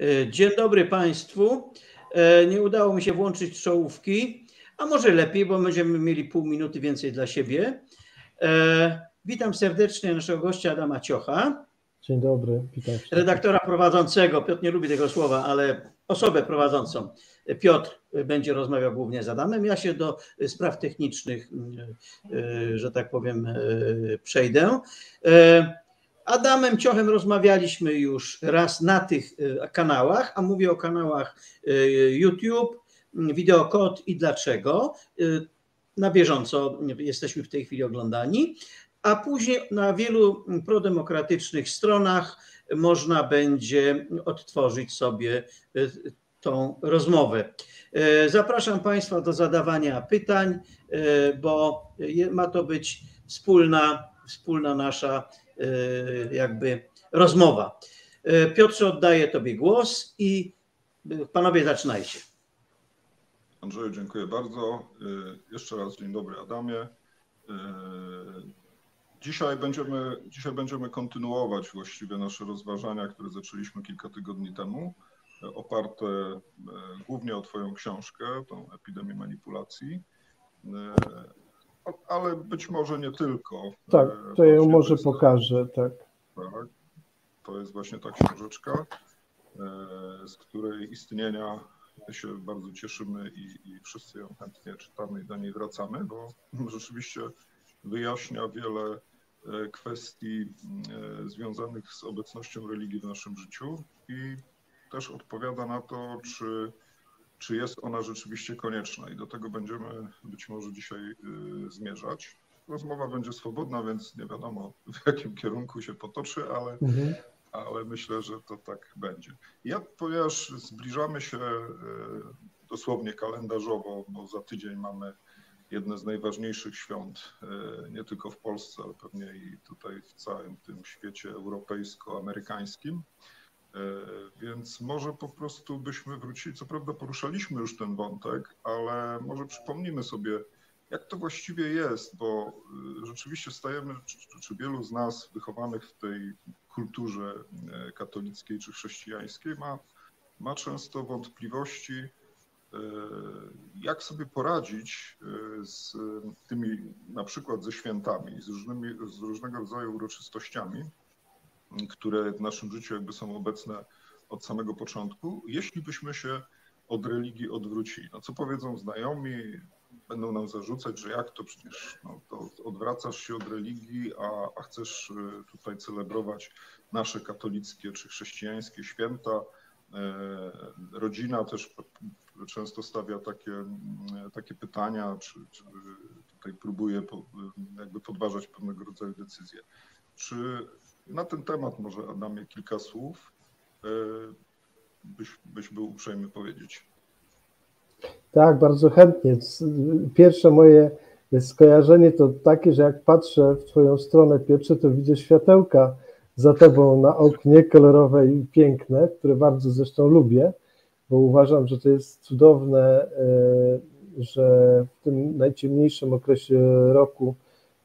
E, dzień dobry Państwu. E, nie udało mi się włączyć czołówki, a może lepiej, bo będziemy mieli pół minuty więcej dla siebie. E, witam serdecznie naszego gościa Adama Ciocha. Dzień dobry, witam. Redaktora prowadzącego, Piotr nie lubi tego słowa, ale osobę prowadzącą. Piotr będzie rozmawiał głównie z Adamem. Ja się do spraw technicznych, że tak powiem, przejdę. Adamem Ciochem rozmawialiśmy już raz na tych e, kanałach, a mówię o kanałach e, YouTube, Wideokod i dlaczego. Na bieżąco jesteśmy w tej chwili oglądani, a później na wielu prodemokratycznych stronach można będzie odtworzyć sobie tą rozmowę. Zapraszam Państwa do zadawania pytań, bo ma to być wspólna, wspólna nasza jakby rozmowa. E, Piotrze, oddaję Tobie głos i e, panowie zaczynajcie. Andrzeju, dziękuję bardzo. Jeszcze raz dzień dobry Adamie. Dzisiaj będziemy, dzisiaj będziemy kontynuować właściwie nasze rozważania, które zaczęliśmy kilka tygodni temu, oparte głównie o Twoją książkę, tą epidemię manipulacji ale być może nie tylko. Tak, e, to ja ją może pokażę, tak. Tak, to jest właśnie ta książeczka, e, z której istnienia się bardzo cieszymy i, i wszyscy ją chętnie czytamy i do niej wracamy, bo rzeczywiście wyjaśnia wiele e, kwestii związanych z obecnością religii w naszym życiu i też odpowiada na to, czy czy jest ona rzeczywiście konieczna i do tego będziemy być może dzisiaj y, zmierzać. Rozmowa będzie swobodna, więc nie wiadomo w jakim kierunku się potoczy, ale, mhm. ale myślę, że to tak będzie. Ja, ponieważ zbliżamy się y, dosłownie kalendarzowo, bo za tydzień mamy jedne z najważniejszych świąt, y, nie tylko w Polsce, ale pewnie i tutaj w całym tym świecie europejsko-amerykańskim. E, więc może po prostu byśmy wrócili. Co prawda poruszaliśmy już ten wątek, ale może przypomnimy sobie, jak to właściwie jest, bo e, rzeczywiście stajemy, czy, czy wielu z nas wychowanych w tej kulturze e, katolickiej czy chrześcijańskiej ma, ma często wątpliwości, jak sobie poradzić z tymi, na przykład ze świętami, z, różnymi, z różnego rodzaju uroczystościami, które w naszym życiu jakby są obecne od samego początku, jeśli byśmy się od religii odwrócili. No co powiedzą znajomi, będą nam zarzucać, że jak to przecież no, to odwracasz się od religii, a, a chcesz y, tutaj celebrować nasze katolickie czy chrześcijańskie święta. E, rodzina też często stawia takie, takie pytania, czy, czy tutaj próbuje jakby podważać pewnego rodzaju decyzje. Czy na ten temat może Adamie kilka słów e, byś, byś był uprzejmy powiedzieć. Tak, bardzo chętnie. Pierwsze moje skojarzenie to takie, że jak patrzę w Twoją stronę, Piotrze, to widzę światełka za Tobą na oknie kolorowe i piękne, które bardzo zresztą lubię, bo uważam, że to jest cudowne, e, że w tym najciemniejszym okresie roku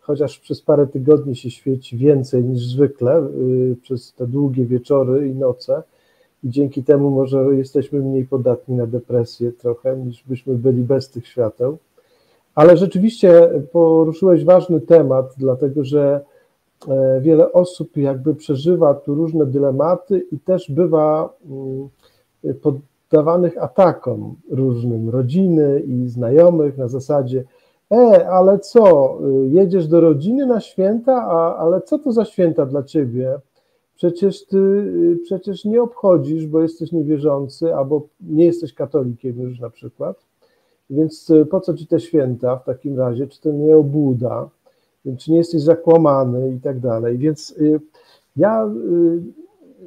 chociaż przez parę tygodni się świeci więcej niż zwykle, y, przez te długie wieczory i noce. I dzięki temu może jesteśmy mniej podatni na depresję trochę, niż byśmy byli bez tych świateł. Ale rzeczywiście poruszyłeś ważny temat, dlatego że e, wiele osób jakby przeżywa tu różne dylematy i też bywa mm, poddawanych atakom różnym rodziny i znajomych na zasadzie, E, ale co, y, jedziesz do rodziny na święta, a, ale co to za święta dla ciebie? Przecież ty y, przecież nie obchodzisz, bo jesteś niewierzący, albo nie jesteś katolikiem już na przykład. Więc y, po co ci te święta w takim razie? Czy to nie obłuda? Czy nie jesteś zakłamany i tak dalej? Więc ja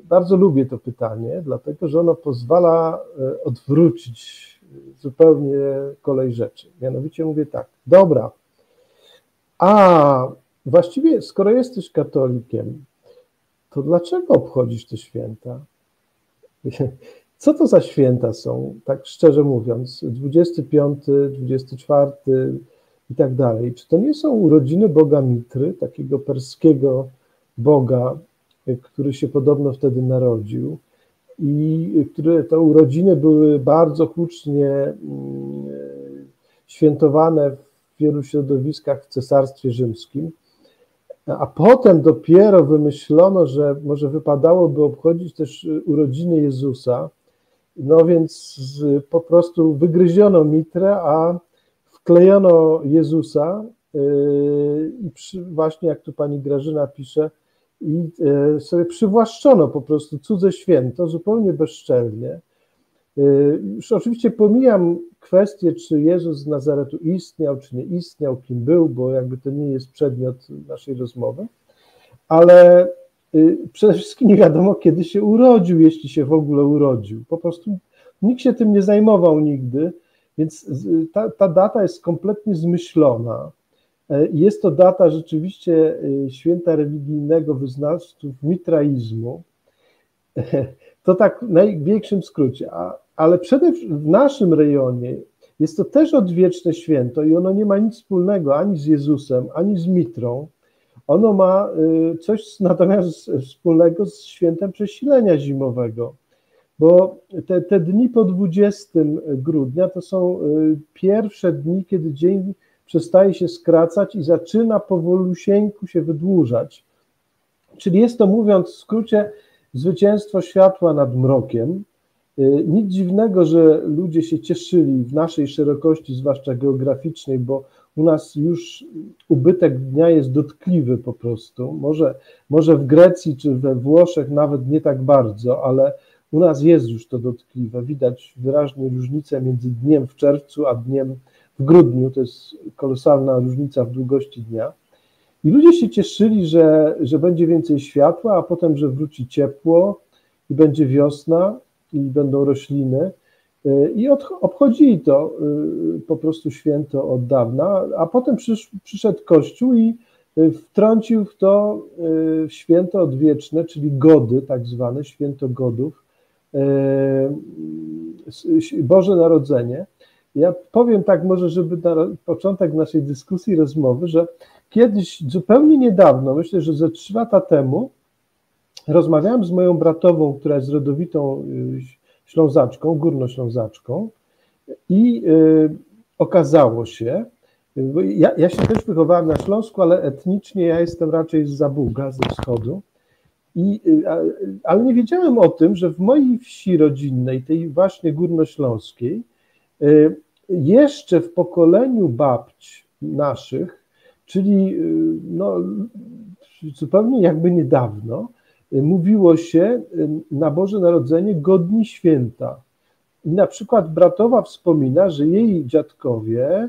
bardzo lubię to pytanie, dlatego że ono pozwala odwrócić zupełnie kolej rzeczy. Mianowicie mówię tak, dobra, a właściwie skoro jesteś katolikiem, to dlaczego obchodzisz te święta? Co to za święta są, tak szczerze mówiąc, 25, 24 i tak dalej? Czy to nie są urodziny Boga Mitry, takiego perskiego Boga, który się podobno wtedy narodził? I które te urodziny były bardzo hucznie mm, świętowane w wielu środowiskach w Cesarstwie Rzymskim. A potem dopiero wymyślono, że może wypadałoby obchodzić też urodziny Jezusa. No więc po prostu wygryziono mitrę, a wklejono Jezusa yy, i właśnie jak tu pani Grażyna pisze, i yy, sobie przywłaszczono po prostu cudze święto zupełnie bezczelnie. Yy, już oczywiście pomijam kwestię, czy Jezus z Nazaretu istniał, czy nie istniał, kim był, bo jakby to nie jest przedmiot naszej rozmowy, ale przede wszystkim nie wiadomo, kiedy się urodził, jeśli się w ogóle urodził. Po prostu nikt się tym nie zajmował nigdy. Więc ta, ta data jest kompletnie zmyślona. E, jest to data rzeczywiście e, święta religijnego wyznawców mitraizmu. To tak w największym skrócie, ale przede wszystkim w naszym rejonie jest to też odwieczne święto i ono nie ma nic wspólnego ani z Jezusem, ani z mitrą. Ono ma e, coś natomiast wspólnego z świętem przesilenia zimowego bo te, te dni po 20 grudnia to są pierwsze dni, kiedy dzień przestaje się skracać i zaczyna powolusieńku się wydłużać. Czyli jest to, mówiąc w skrócie, zwycięstwo światła nad mrokiem. Y, nic dziwnego, że ludzie się cieszyli w naszej szerokości, zwłaszcza geograficznej, bo u nas już ubytek dnia jest dotkliwy po prostu. Może, może w Grecji czy we Włoszech nawet nie tak bardzo, ale u nas jest już to dotkliwe. Widać wyraźnie różnicę między dniem w czerwcu a dniem w grudniu. To jest kolosalna różnica w długości dnia. I ludzie się cieszyli, że, że będzie więcej światła, a potem, że wróci ciepło i będzie wiosna i będą rośliny. I od, obchodzili to y, po prostu święto od dawna, a potem przysz, przyszedł Kościół i y, wtrącił w to y, święto odwieczne, czyli gody, tak zwane święto godów, Boże Narodzenie. Ja powiem tak może, żeby na początek naszej dyskusji, rozmowy, że kiedyś, zupełnie niedawno, myślę, że ze trzy lata temu, rozmawiałem z moją bratową, która jest rodowitą y, ślązaczką, górnoślązaczką i y, okazało się, ja, ja się też wychowałem na Śląsku, ale etnicznie ja jestem raczej z Zabuga, ze wschodu, i, y, ale nie wiedziałem o tym, że w mojej wsi rodzinnej, tej właśnie górnośląskiej, y, jeszcze w pokoleniu babć naszych, czyli y, no, zupełnie jakby niedawno, mówiło się na Boże Narodzenie godni święta. I na przykład bratowa wspomina, że jej dziadkowie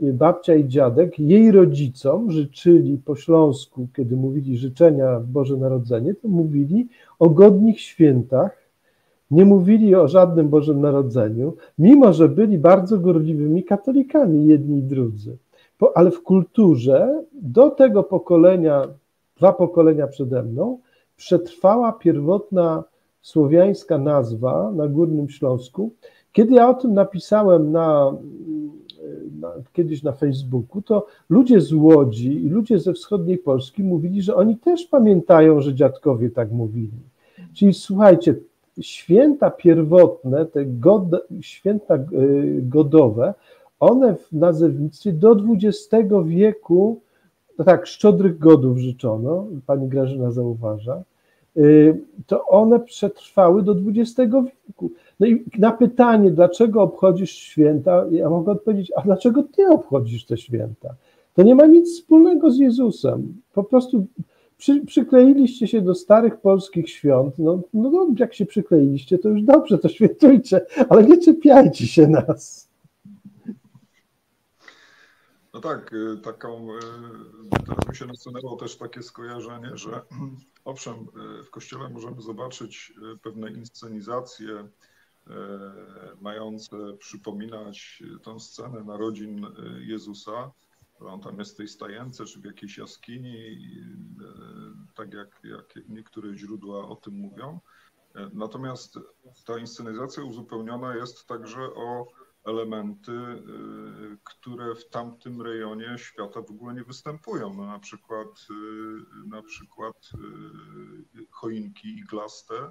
babcia i dziadek jej rodzicom życzyli po śląsku, kiedy mówili życzenia Boże Narodzenie, to mówili o godnych świętach, nie mówili o żadnym Bożym Narodzeniu, mimo że byli bardzo gorliwymi katolikami jedni i drudzy. Ale w kulturze do tego pokolenia, dwa pokolenia przede mną, przetrwała pierwotna słowiańska nazwa na Górnym Śląsku. Kiedy ja o tym napisałem na na, kiedyś na Facebooku, to ludzie z Łodzi i ludzie ze wschodniej Polski mówili, że oni też pamiętają, że dziadkowie tak mówili. Czyli słuchajcie, święta pierwotne, te god, święta e, godowe, one w nazewnictwie do XX wieku, no tak, szczodrych godów życzono, pani Grażyna zauważa, e, to one przetrwały do XX wieku. No i na pytanie, dlaczego obchodzisz święta, ja mogę odpowiedzieć, a dlaczego ty obchodzisz te święta? To nie ma nic wspólnego z Jezusem. Po prostu przy, przykleiliście się do starych polskich świąt. No, no, jak się przykleiliście, to już dobrze, to świętujcie, ale nie czepiajcie się nas. No tak, y, taką, y, teraz mi się nasunęło też takie skojarzenie, że owszem, y, w kościele możemy zobaczyć pewne inscenizacje mające przypominać tę scenę narodzin Jezusa, on tam jest w tej stajence czy w jakiejś jaskini, e, tak jak, jak niektóre źródła o tym mówią. E, natomiast ta inscenizacja uzupełniona jest także o elementy, które w tamtym rejonie świata w ogóle nie występują. No na przykład, na przykład choinki iglaste,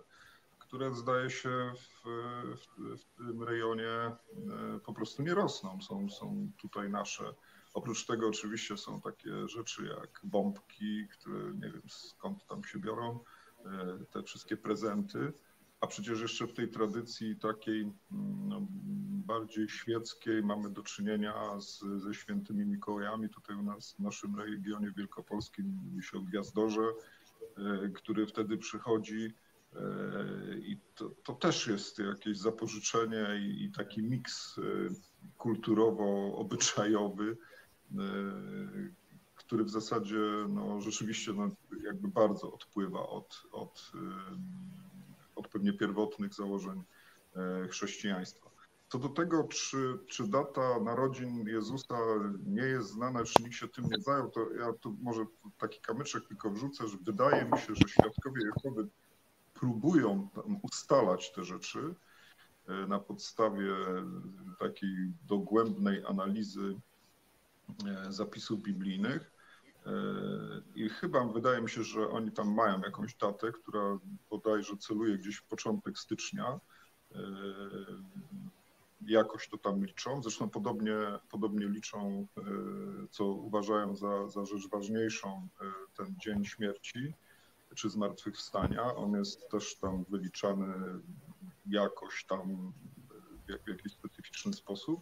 które zdaje się w, w, w tym rejonie e, po prostu nie rosną. Są, są tutaj nasze. Oprócz tego oczywiście są takie rzeczy jak bombki, które nie wiem skąd tam się biorą, e, te wszystkie prezenty. A przecież jeszcze w tej tradycji takiej mm, no, bardziej świeckiej mamy do czynienia z, ze świętymi Mikołajami. Tutaj u nas w naszym regionie wielkopolskim się o Gwiazdorze, e, który wtedy przychodzi e, i to, to też jest jakieś zapożyczenie i, i taki miks kulturowo-obyczajowy, który w zasadzie no, rzeczywiście no, jakby bardzo odpływa od, od od pewnie pierwotnych założeń e, chrześcijaństwa. Co do tego, czy, czy data narodzin Jezusa nie jest znana, czy nikt się tym nie zajął, to ja tu może taki kamyczek tylko wrzucę, że wydaje mi się, że świadkowie Jehowy próbują ustalać te rzeczy e, na podstawie takiej dogłębnej analizy e, zapisów biblijnych. I chyba wydaje mi się, że oni tam mają jakąś datę, która bodajże celuje gdzieś w początek stycznia. Jakoś to tam liczą. Zresztą podobnie, podobnie liczą, co uważają za, za rzecz ważniejszą, ten dzień śmierci czy zmartwychwstania. On jest też tam wyliczany jakoś tam w jakiś specyficzny sposób.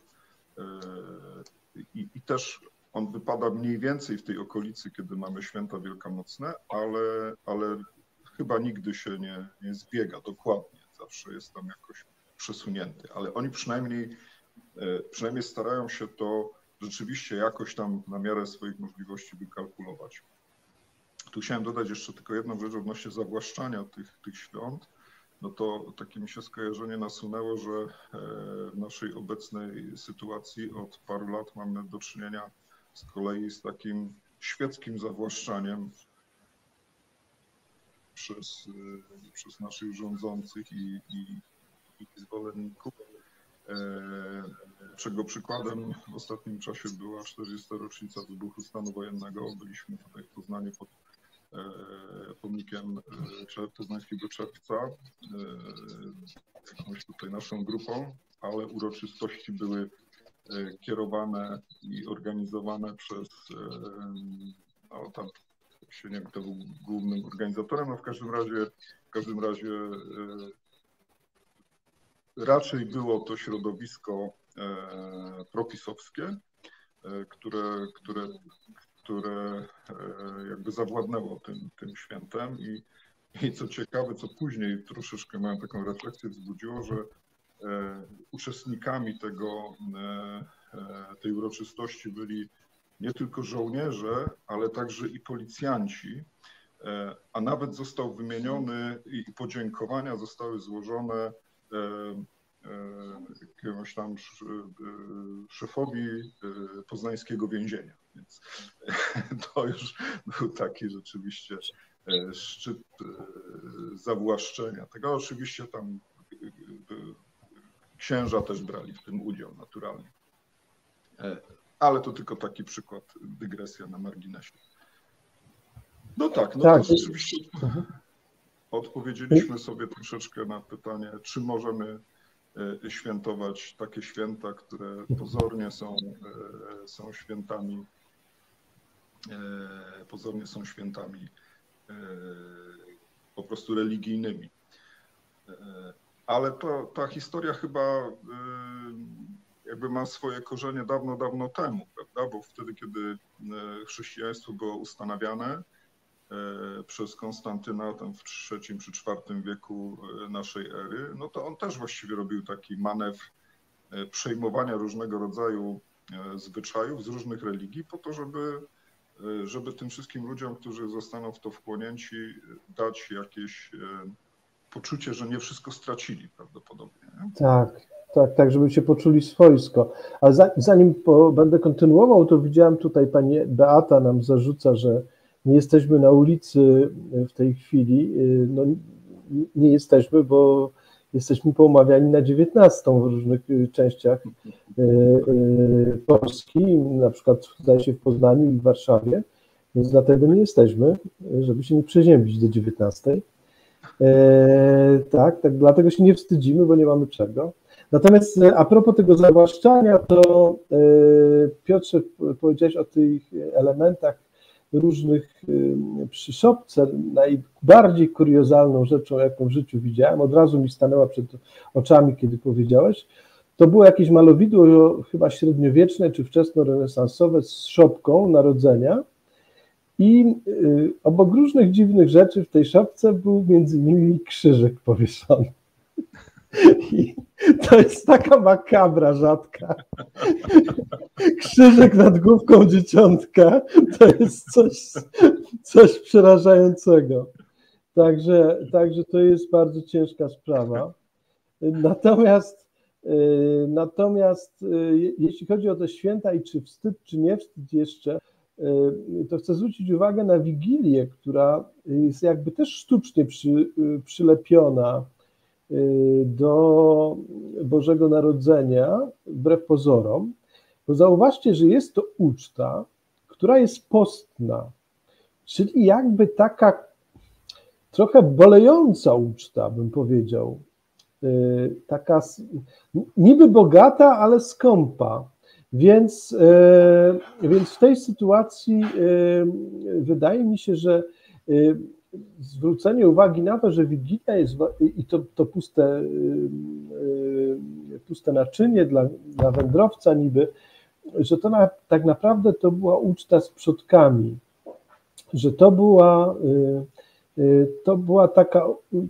I, i też on wypada mniej więcej w tej okolicy, kiedy mamy święta wielkanocne, ale, ale chyba nigdy się nie, nie zbiega dokładnie. Zawsze jest tam jakoś przesunięty, ale oni przynajmniej, e, przynajmniej starają się to rzeczywiście jakoś tam na miarę swoich możliwości wykalkulować. Tu chciałem dodać jeszcze tylko jedną rzecz odnośnie zawłaszczania tych, tych świąt. No to takie mi się skojarzenie nasunęło, że e, w naszej obecnej sytuacji od paru lat mamy do czynienia z kolei z takim świeckim zawłaszczaniem przez, y, przez naszych rządzących i, i, i zwolenników, e, czego przykładem w ostatnim czasie była 40. rocznica wybuchu stanu wojennego. Byliśmy tutaj w Poznaniu pod e, pomnikiem e, Poznańskiego Czerwca, jakąś tutaj naszą grupą, ale uroczystości były E, kierowane i organizowane przez, e, no tam się nie wiem, kto był głównym organizatorem, no w każdym razie, w każdym razie e, raczej było to środowisko propisowskie, które, które, które jakby zawładnęło tym, tym świętem i, i co ciekawe, co później troszeczkę miałem taką refleksję wzbudziło, że E, uczestnikami tego, e, e, tej uroczystości byli nie tylko żołnierze, ale także i policjanci, a nawet został wymieniony i podziękowania zostały złożone jakiemuś tam szefowi poznańskiego więzienia. Więc to już był taki rzeczywiście szczyt zawłaszczenia. Tego oczywiście tam Księża też brali w tym udział naturalnie. E, ale to tylko taki przykład, dygresja na marginesie. No tak, no tak. to rzeczywiście odpowiedzieliśmy sobie troszeczkę na pytanie, czy możemy e, świętować takie święta, które pozornie są, e, są świętami, pozornie są świętami po prostu religijnymi ale to, ta historia chyba jakby ma swoje korzenie dawno, dawno temu, prawda? Bo wtedy, kiedy chrześcijaństwo było ustanawiane przez Konstantyna tam w III czy IV wieku naszej ery, no to on też właściwie robił taki manewr przejmowania różnego rodzaju zwyczajów z różnych religii po to, żeby, żeby tym wszystkim ludziom, którzy zostaną w to wchłonięci, dać jakieś poczucie, że nie wszystko stracili prawdopodobnie. Nie? Tak, tak, tak, żeby się poczuli swojsko. Ale zanim po, będę kontynuował, to widziałem tutaj pani Beata nam zarzuca, że nie jesteśmy na ulicy w tej chwili. No, nie jesteśmy, bo jesteśmy poumawiani na 19 w różnych częściach e, e, Polski, na przykład zdaje się w Poznaniu i w Warszawie, więc dlatego nie jesteśmy, żeby się nie przeziębić do 19. E, tak, tak, dlatego się nie wstydzimy, bo nie mamy czego. Natomiast e, a propos tego zawłaszczania, to e, Piotrze powiedziałeś o tych elementach różnych e, przy szopce. Najbardziej kuriozalną rzeczą, jaką w życiu widziałem, od razu mi stanęła przed oczami, kiedy powiedziałeś, to było jakieś malowidło chyba średniowieczne czy wczesnorenesansowe z szopką narodzenia i obok różnych dziwnych rzeczy w tej szopce był między nimi krzyżyk powieszony. I to jest taka makabra rzadka. Krzyżyk nad główką dzieciątka to jest coś, coś przerażającego. Także, także to jest bardzo ciężka sprawa. Natomiast, y, natomiast y, jeśli chodzi o te święta i czy wstyd, czy nie wstyd jeszcze, y, to chcę zwrócić uwagę na Wigilię, która jest jakby też sztucznie przy, przylepiona do Bożego Narodzenia, wbrew pozorom, bo zauważcie, że jest to uczta, która jest postna, czyli jakby taka trochę bolejąca uczta, bym powiedział. Y, taka niby bogata, ale skąpa. Więc, y, więc w tej sytuacji wydaje mi się, że zwrócenie uwagi na to, że Wigilia jest i to, to puste, y, y, puste naczynie dla, dla wędrowca niby, że to na, tak naprawdę to była uczta z przodkami, że to była, y, to była taka,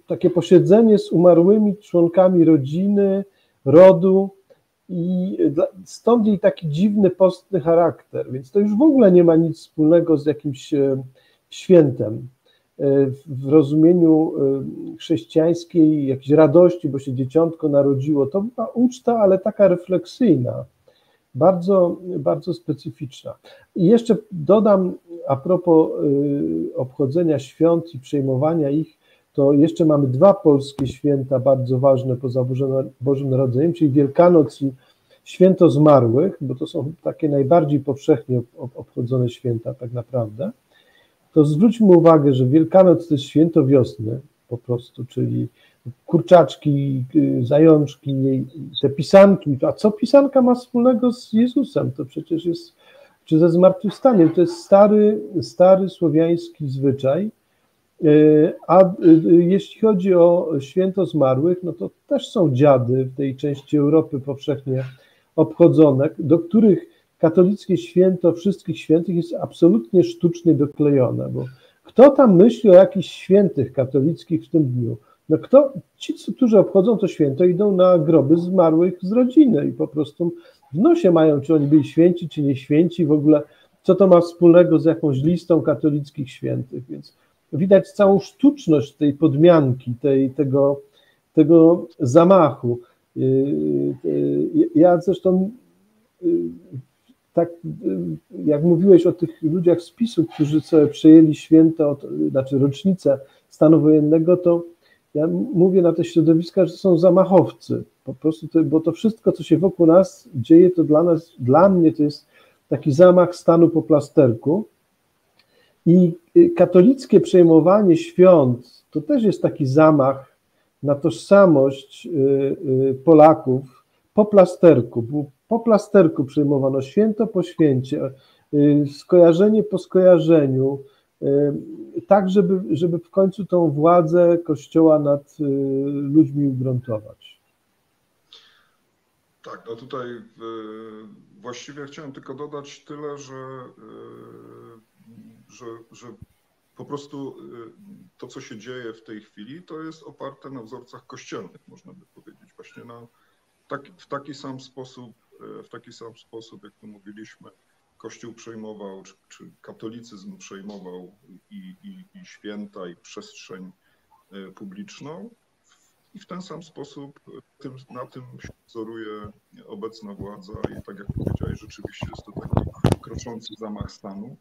takie posiedzenie z umarłymi członkami rodziny, rodu i stąd jej taki dziwny, postny charakter, więc to już w ogóle nie ma nic wspólnego z jakimś świętem. E, w rozumieniu e, chrześcijańskiej jakiejś radości, bo się dzieciątko narodziło. To była uczta, ale taka refleksyjna, bardzo, bardzo specyficzna. I jeszcze dodam a propos e, obchodzenia świąt i przejmowania ich, to jeszcze mamy dwa polskie święta bardzo ważne poza Bożym Narodzeniem, czyli Wielkanoc i Święto Zmarłych, bo to są takie najbardziej powszechnie obchodzone święta tak naprawdę to zwróćmy uwagę, że Wielkanoc to jest święto wiosny po prostu, czyli kurczaczki, y, zajączki, te pisanki. A co pisanka ma wspólnego z Jezusem? To przecież jest, czy ze zmartwychwstaniem, to jest stary, stary słowiański zwyczaj. Y, a y, jeśli chodzi o święto zmarłych, no to też są dziady w tej części Europy powszechnie obchodzone, do których katolickie święto wszystkich świętych jest absolutnie sztucznie doklejone, bo kto tam myśli o jakichś świętych katolickich w tym dniu? No kto, ci, którzy obchodzą to święto, idą na groby zmarłych z rodziny i po prostu w nosie mają, czy oni byli święci, czy nie święci, w ogóle co to ma wspólnego z jakąś listą katolickich świętych, więc widać całą sztuczność tej podmianki, tej, tego, tego zamachu. Yy, yy, ja zresztą yy, tak jak mówiłeś o tych ludziach z PiSu, którzy sobie przejęli święto, znaczy rocznicę stanu wojennego, to ja mówię na te środowiska, że są zamachowcy. Po prostu, to, bo to wszystko, co się wokół nas dzieje, to dla nas, dla mnie to jest taki zamach stanu po plasterku. I y, katolickie przejmowanie świąt to też jest taki zamach na tożsamość y, y, Polaków po plasterku, po plasterku przyjmowano święto po święcie, y, skojarzenie po skojarzeniu, y, tak, żeby, żeby w końcu tą władzę Kościoła nad y, ludźmi ugruntować. Tak, no tutaj właściwie chciałem tylko dodać tyle, że, że, że po prostu to, co się dzieje w tej chwili, to jest oparte na wzorcach kościelnych, można by powiedzieć, właśnie na, tak, w taki sam sposób w taki sam sposób, jak tu mówiliśmy, Kościół przejmował, czy, czy katolicyzm przejmował i, i, i święta, i przestrzeń e, publiczną. I w ten sam sposób tym, na tym się wzoruje obecna władza i tak jak powiedziałeś, rzeczywiście jest to taki kroczący zamach stanu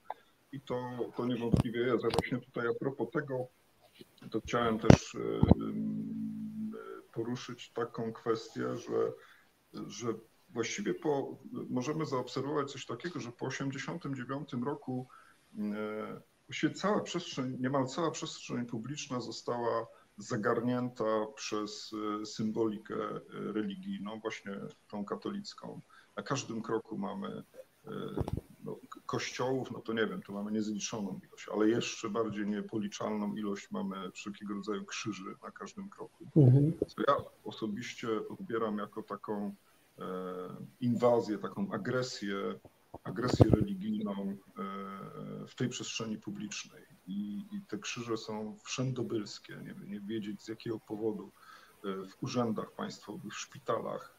i to, to niewątpliwie jest. A właśnie tutaj a propos tego, to chciałem też e, poruszyć taką kwestię, że, że właściwie po, możemy zaobserwować coś takiego, że po 1989 roku e, właściwie cała przestrzeń, niemal cała przestrzeń publiczna została zagarnięta przez symbolikę religijną, właśnie tą katolicką. Na każdym kroku mamy no, kościołów, no to nie wiem, tu mamy niezliczoną ilość, ale jeszcze bardziej niepoliczalną ilość mamy wszelkiego rodzaju krzyży na każdym kroku. Mhm. Co ja osobiście odbieram jako taką e, inwazję, taką agresję, agresję religijną e, w tej przestrzeni publicznej. I, i te krzyże są wszędobylskie, nie, nie wiedzieć z jakiego powodu w urzędach państwowych, w szpitalach,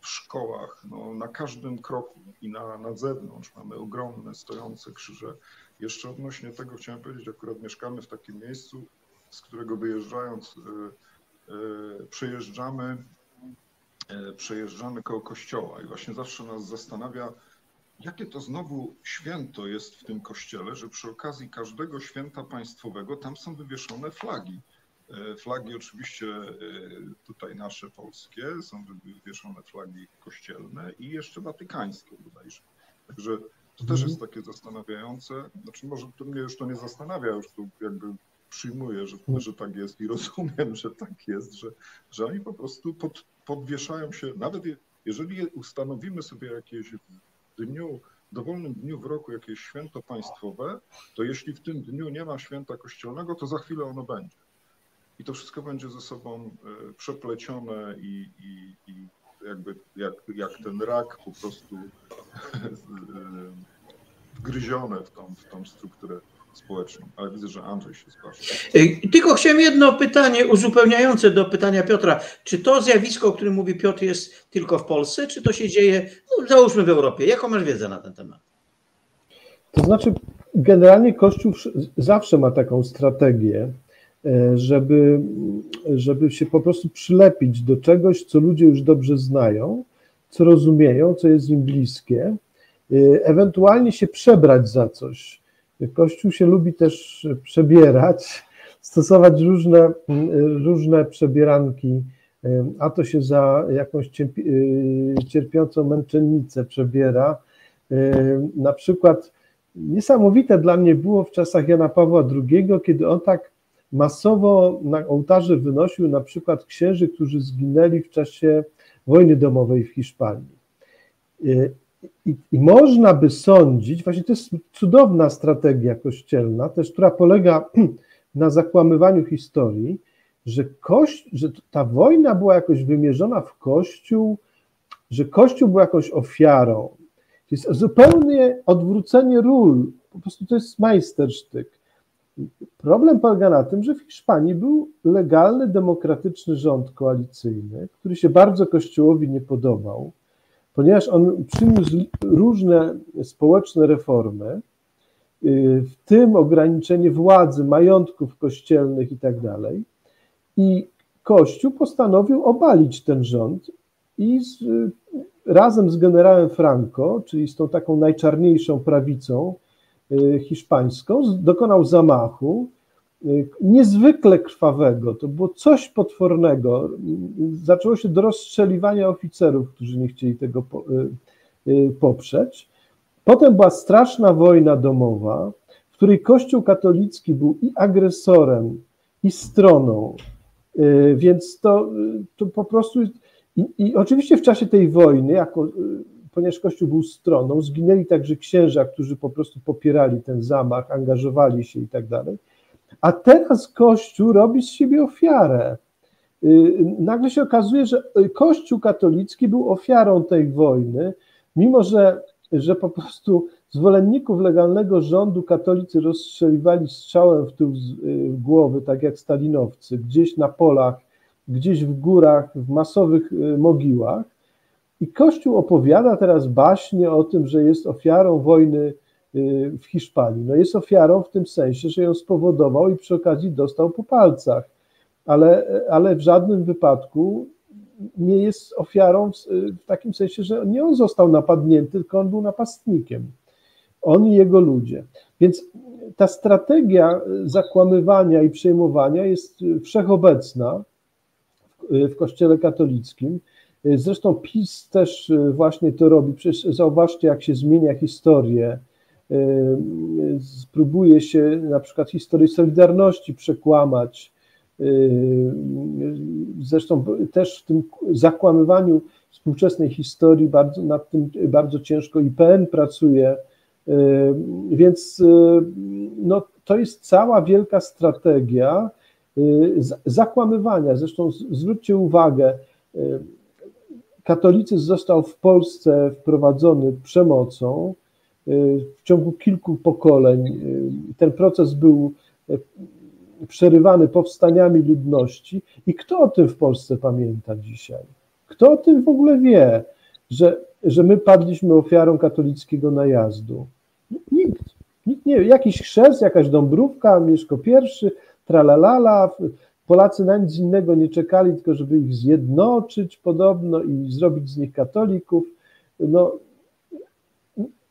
w szkołach, no, na każdym kroku i na, na zewnątrz mamy ogromne stojące krzyże. Jeszcze odnośnie tego chciałem powiedzieć, akurat mieszkamy w takim miejscu, z którego wyjeżdżając przejeżdżamy, przejeżdżamy koło kościoła i właśnie zawsze nas zastanawia, jakie to znowu święto jest w tym kościele, że przy okazji każdego święta państwowego tam są wywieszone flagi. E, flagi oczywiście e, tutaj nasze polskie, są wywieszone flagi kościelne i jeszcze watykańskie bodajże. Także to też jest mhm. takie zastanawiające. Znaczy może to mnie już to nie zastanawia, już tu jakby przyjmuję, że, że tak jest i rozumiem, że tak jest, że, że oni po prostu pod, podwieszają się, nawet jeżeli ustanowimy sobie jakieś w dniu, dowolnym dniu w roku jakieś święto państwowe, to jeśli w tym dniu nie ma święta kościelnego, to za chwilę ono będzie. I to wszystko będzie ze sobą e, przeplecione i, i, i jakby jak, jak ten rak po prostu e, wgryzione w tą, w tą strukturę społeczną. Ale widzę, że Andrzej się zgłasza. E, tylko chciałem jedno pytanie uzupełniające do pytania Piotra. Czy to zjawisko, o którym mówi Piotr, jest tylko w Polsce, czy to się dzieje, no, załóżmy w Europie? Jaką masz wiedzę na ten temat? To znaczy, generalnie Kościół zawsze ma taką strategię, E, żeby, żeby się po prostu przylepić do czegoś, co ludzie już dobrze znają, co rozumieją, co jest im bliskie, e, ewentualnie się przebrać za coś. Kościół się lubi też przebierać, stosować różne, różne przebieranki, a to się za jakąś cierpiącą męczennicę przebiera. Na przykład niesamowite dla mnie było w czasach Jana Pawła II, kiedy on tak masowo na ołtarze wynosił na przykład księży, którzy zginęli w czasie wojny domowej w Hiszpanii. I, I, można by sądzić, właśnie to jest cudowna strategia kościelna, też która polega na zakłamywaniu historii, że, że ta wojna była jakoś wymierzona w Kościół, że Kościół był jakąś ofiarą. To jest zupełnie odwrócenie ról, po prostu to jest majstersztyk. Problem polega na tym, że w Hiszpanii był legalny, demokratyczny rząd koalicyjny, który się bardzo Kościołowi nie podobał, ponieważ on przyniósł różne społeczne reformy, y, w tym ograniczenie władzy, majątków kościelnych i tak dalej. I Kościół postanowił obalić ten rząd i z, razem z generałem Franco, czyli z tą taką najczarniejszą prawicą, Y, hiszpańską, dokonał zamachu, niezwykle krwawego. To było coś potwornego. Zaczęło się do rozstrzeliwania oficerów, którzy nie chcieli tego y, poprzeć. Potem była straszna wojna domowa, w której Kościół katolicki był i agresorem, i stroną. Więc to, to po prostu. I, I oczywiście w czasie tej wojny, jako ponieważ Kościół był stroną, zginęli także księża, którzy po prostu popierali ten zamach, angażowali się i tak dalej. A teraz Kościół robi z siebie ofiarę. Y, nagle się okazuje, że Kościół katolicki był ofiarą tej wojny, mimo że, że po prostu zwolenników legalnego rządu katolicy rozstrzeliwali strzałem w tył y, głowy, tak jak stalinowcy, gdzieś na polach, gdzieś w górach, w masowych y, mogiłach, i Kościół opowiada teraz baśnie o tym, że jest ofiarą wojny w Hiszpanii. No jest ofiarą w tym sensie, że ją spowodował i przy okazji dostał po palcach, ale, ale w żadnym wypadku nie jest ofiarą w, w takim sensie, że nie on został napadnięty, tylko on był napastnikiem. On i jego ludzie. Więc ta strategia zakłamywania i przejmowania jest wszechobecna w, Kościele katolickim. Zresztą PiS też y, właśnie to robi. Przecież zauważcie, jak się zmienia historię. Y, spróbuje się na przykład historię Solidarności przekłamać. Zresztą też w tym zakłamywaniu współczesnej historii bardzo, nad tym bardzo ciężko IPN pracuje, więc no, to jest cała wielka strategia zakłamywania. Zresztą zwróćcie uwagę, katolicyzm został w Polsce wprowadzony przemocą w ciągu kilku pokoleń. Ten proces był przerywany powstaniami ludności. I kto o tym w Polsce pamięta dzisiaj? Kto o tym w ogóle wie, że, że my padliśmy ofiarą katolickiego najazdu? Nikt. Nikt nie wie. Jakiś chrzest, jakaś Dąbrówka, Mieszko I, tralalala. Polacy na nic innego nie czekali, tylko żeby ich zjednoczyć podobno i zrobić z nich katolików. No,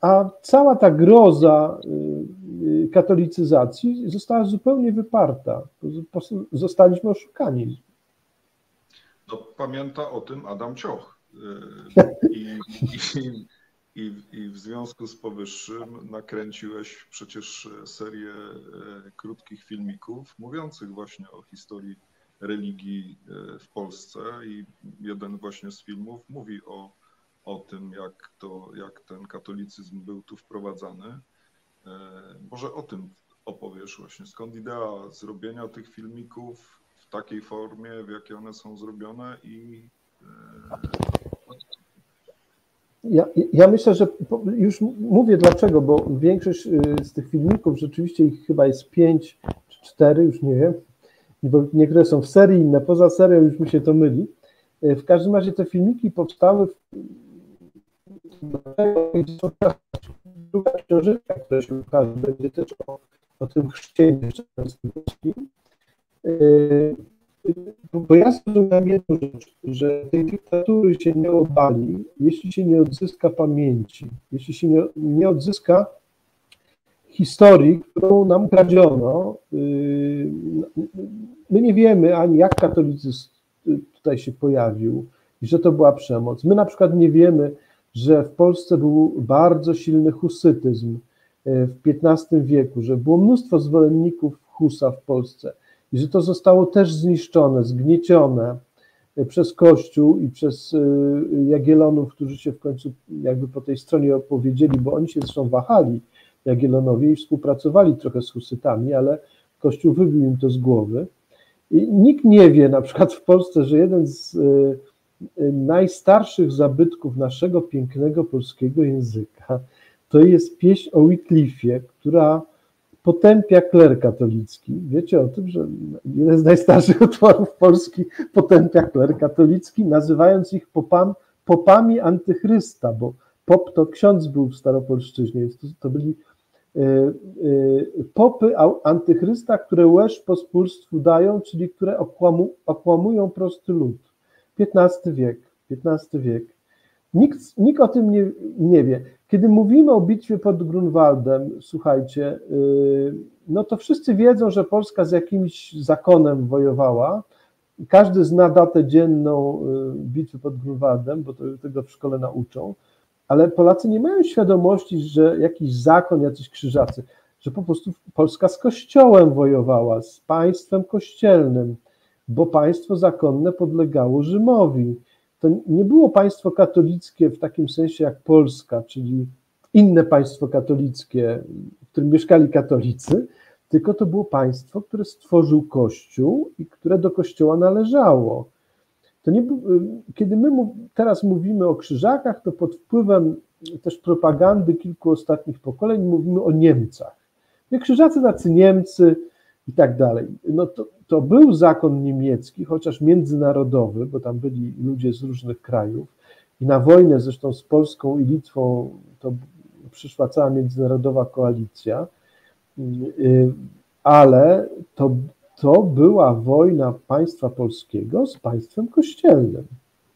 a cała ta groza y, y, katolicyzacji została zupełnie wyparta. Zostaliśmy oszukani. No, pamięta o tym Adam Cioch. Y, I, i, i, I, w związku z powyższym nakręciłeś przecież serię krótkich filmików mówiących właśnie o historii religii w Polsce i jeden właśnie z filmów mówi o o tym, jak, to, jak ten katolicyzm był tu wprowadzany. E, może o tym opowiesz właśnie, skąd idea zrobienia tych filmików w takiej formie, w jakiej one są zrobione i e, ja, ja, myślę, że już mówię dlaczego, bo większość y, z tych filmików, rzeczywiście ich chyba jest pięć czy cztery, już nie wiem, bo niektóre są w serii, inne poza serią, już mi się to myli. E, w każdym razie te filmiki powstały druga książeczka, która się ukaże, będzie też o, o tym chrzcieniu częstochowskim. Yy, bo ja zrozumiałem jedną rzecz, że tej dyktatury się nie obali, jeśli się nie odzyska pamięci, jeśli się nie, nie odzyska historii, którą nam kradziono. Yy, my nie wiemy ani jak katolicyzm tutaj się pojawił i że to była przemoc. My na przykład nie wiemy, że w Polsce był bardzo silny husytyzm e, w XV wieku, że było mnóstwo zwolenników Husa w Polsce i że to zostało też zniszczone, zgniecione e, przez Kościół i przez e, Jagielonów, którzy się w końcu jakby po tej stronie opowiedzieli, bo oni się zresztą wahali, Jagiellonowie, i współpracowali trochę z Husytami, ale Kościół wybił im to z głowy. I nikt nie wie na przykład w Polsce, że jeden z najstarszych zabytków naszego pięknego polskiego języka to jest pieśń o Wycliffie, która potępia kler katolicki. Wiecie o tym, że jeden z najstarszych utworów Polski potępia kler katolicki, nazywając ich popam, popami antychrysta, bo pop to ksiądz był w staropolszczyźnie, to, to byli y, y, popy antychrysta, które łeż pospólstwu dają, czyli które okłamu, okłamują prosty lud. XV wiek, XV wiek. Nikt, nikt o tym nie, nie wie. Kiedy mówimy o bitwie pod Grunwaldem, słuchajcie, yy, no to wszyscy wiedzą, że Polska z jakimś zakonem wojowała. Każdy zna datę dzienną yy, bitwy pod Grunwaldem, bo to, tego w szkole nauczą, ale Polacy nie mają świadomości, że jakiś zakon, jacyś krzyżacy, że po prostu Polska z kościołem wojowała, z państwem kościelnym bo państwo zakonne podlegało Rzymowi. To nie było państwo katolickie w takim sensie jak Polska, czyli inne państwo katolickie, w którym mieszkali katolicy, tylko to było państwo, które stworzył Kościół i które do Kościoła należało. To nie, kiedy my teraz mówimy o krzyżakach, to pod wpływem też propagandy kilku ostatnich pokoleń mówimy o Niemcach. Krzyżacy tacy Niemcy i tak dalej. No to, to był zakon niemiecki, chociaż międzynarodowy, bo tam byli ludzie z różnych krajów. I na wojnę zresztą z Polską i Litwą to przyszła cała międzynarodowa koalicja, y, ale to, to była wojna państwa polskiego z państwem kościelnym.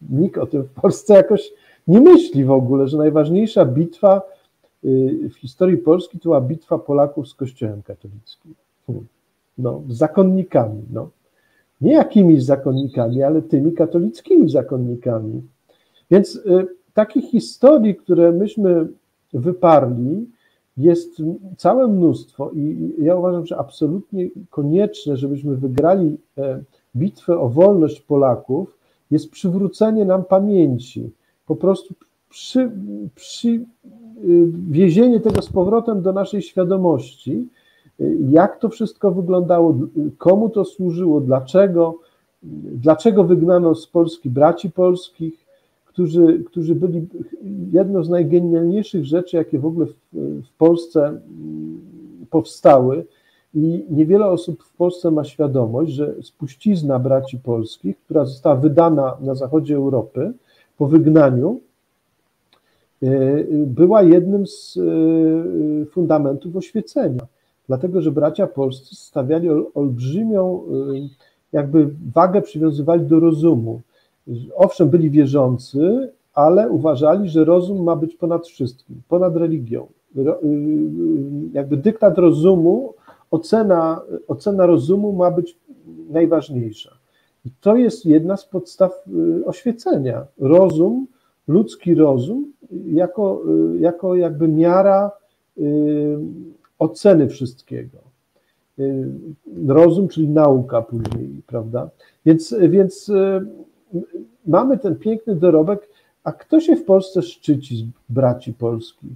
Nikt o tym w Polsce jakoś nie myśli w ogóle, że najważniejsza bitwa y, w historii Polski to była bitwa Polaków z Kościołem katolickim. Hmm no, zakonnikami, no. Nie jakimiś zakonnikami, ale tymi katolickimi zakonnikami. Więc y, takich historii, które myśmy wyparli, jest całe mnóstwo i ja uważam, że absolutnie konieczne, żebyśmy wygrali e, bitwę o wolność Polaków, jest przywrócenie nam pamięci. Po prostu przy, przy y, tego z powrotem do naszej świadomości, jak to wszystko wyglądało, komu to służyło, dlaczego, dlaczego wygnano z Polski braci polskich, którzy, którzy byli jedną z najgenialniejszych rzeczy, jakie w ogóle w, w Polsce mm, powstały. I niewiele osób w Polsce ma świadomość, że spuścizna braci polskich, która została wydana na zachodzie Europy po wygnaniu, e, była jednym z e, fundamentów oświecenia. Dlatego, że bracia polscy stawiali olbrzymią, e, jakby wagę przywiązywali do rozumu owszem, byli wierzący, ale uważali, że rozum ma być ponad wszystkim, ponad religią. Y, y, jakby dyktat rozumu, ocena, ocena rozumu ma być najważniejsza. I to jest jedna z podstaw y, oświecenia. Rozum, ludzki rozum, jako, jako jakby miara oceny wszystkiego. Rozum, czyli nauka później, prawda? Więc, więc mamy ten piękny dorobek, a kto się w Polsce szczyci z braci polskich?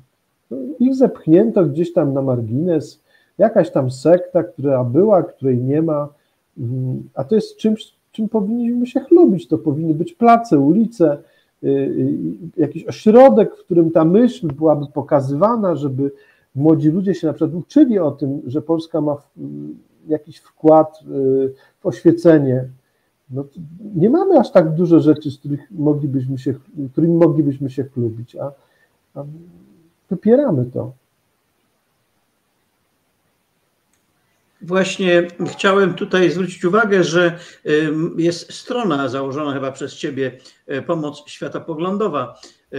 No, ich zepchnięto gdzieś tam na margines, jakaś tam sekta, która była, której nie ma, mm, a to jest czymś, czym powinniśmy się chlubić. To powinny być place, ulice, y, y, jakiś ośrodek, w którym ta myśl byłaby pokazywana, żeby młodzi ludzie się na przykład uczyli o tym, że Polska ma jakiś wkład y, w oświecenie no, nie mamy aż tak dużo rzeczy, z których moglibyśmy się, którymi moglibyśmy się chlubić, a, a popieramy to. Właśnie chciałem tutaj zwrócić uwagę, że jest strona założona chyba przez Ciebie, e, Pomoc Światopoglądowa. E,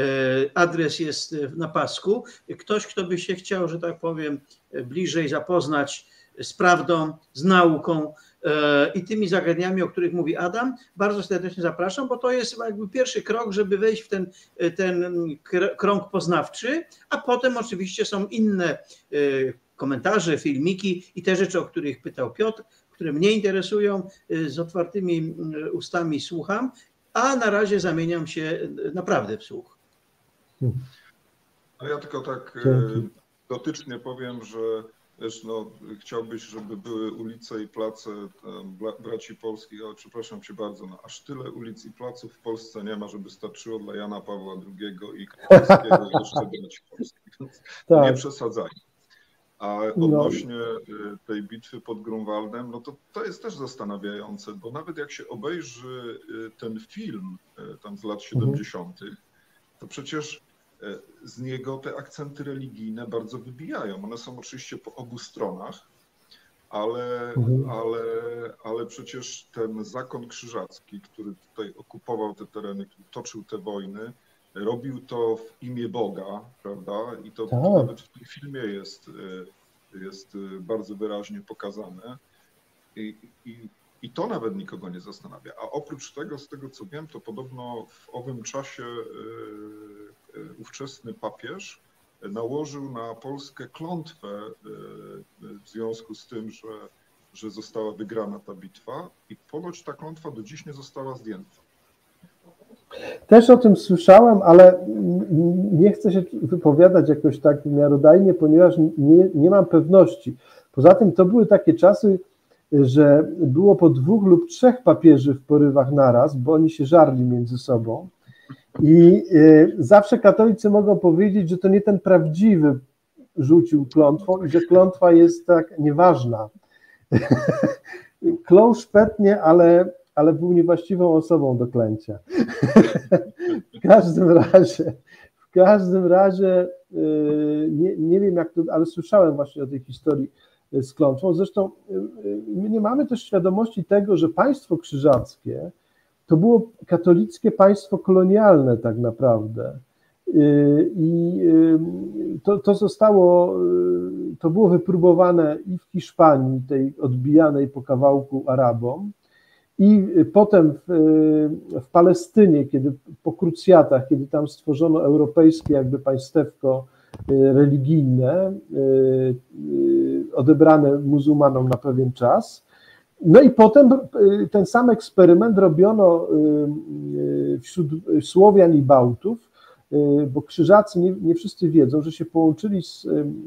adres jest na pasku. Ktoś, kto by się chciał, że tak powiem, bliżej zapoznać z prawdą, z nauką, E, i tymi zagadnieniami, o których mówi Adam, bardzo serdecznie zapraszam, bo to jest jakby pierwszy krok, żeby wejść w ten, ten krąg poznawczy, a potem oczywiście są inne e, komentarze, filmiki i te rzeczy, o których pytał Piotr, które mnie interesują, e, z otwartymi ustami słucham, a na razie zamieniam się naprawdę w słuch. No ja tylko tak dotycznie powiem, że Wiesz, no, chciałbyś, żeby były ulice i place braci polskich, ale przepraszam cię bardzo, no, aż tyle ulic i placów w Polsce nie ma, żeby starczyło dla Jana Pawła II i Krakowskiego jeszcze braci polskich. Tak. Nie przesadzaj. A no. odnośnie no. tej bitwy pod Grunwaldem, no to to jest też zastanawiające, bo nawet jak się obejrzy y, ten film tam z lat 70., mhm. to przecież E, z niego te akcenty religijne bardzo wybijają. One są oczywiście po obu stronach, ale, mhm. ale, ale przecież ten zakon krzyżacki, który tutaj okupował te tereny, który toczył te wojny, robił to w imię Boga, prawda? I to, tak. nawet w tym filmie jest, e, jest e, bardzo wyraźnie pokazane. I, i, I to nawet nikogo nie zastanawia. A oprócz tego, z tego co wiem, to podobno w owym czasie ówczesny papież nałożył na Polskę klątwę e, w związku z tym, że, że została wygrana ta bitwa i ponoć ta klątwa do dziś nie została zdjęta. Też o tym słyszałem, ale nie chcę się wypowiadać jakoś tak miarodajnie, ponieważ nie, nie mam pewności. Poza tym to były takie czasy, że było po dwóch lub trzech papieży w porywach naraz, bo oni się żarli między sobą. I y, zawsze katolicy mogą powiedzieć, że to nie ten prawdziwy rzucił klątwą i że klątwa jest tak nieważna. Klął szpetnie, ale, ale był niewłaściwą osobą do klęcia. w każdym razie, w każdym razie y, nie, nie wiem jak to, ale słyszałem właśnie o tej historii z klątwą. Zresztą y, my nie mamy też świadomości tego, że państwo krzyżackie to było katolickie państwo kolonialne tak naprawdę. Y, I y, to, to zostało, y, to było wypróbowane i w Hiszpanii, tej odbijanej po kawałku Arabom, i potem w, w Palestynie, kiedy po krucjatach, kiedy tam stworzono europejskie jakby państewko religijne odebrane muzułmanom na pewien czas. No i potem ten sam eksperyment robiono wśród Słowian i Bałtów, bo krzyżacy nie, nie wszyscy wiedzą, że się połączyli z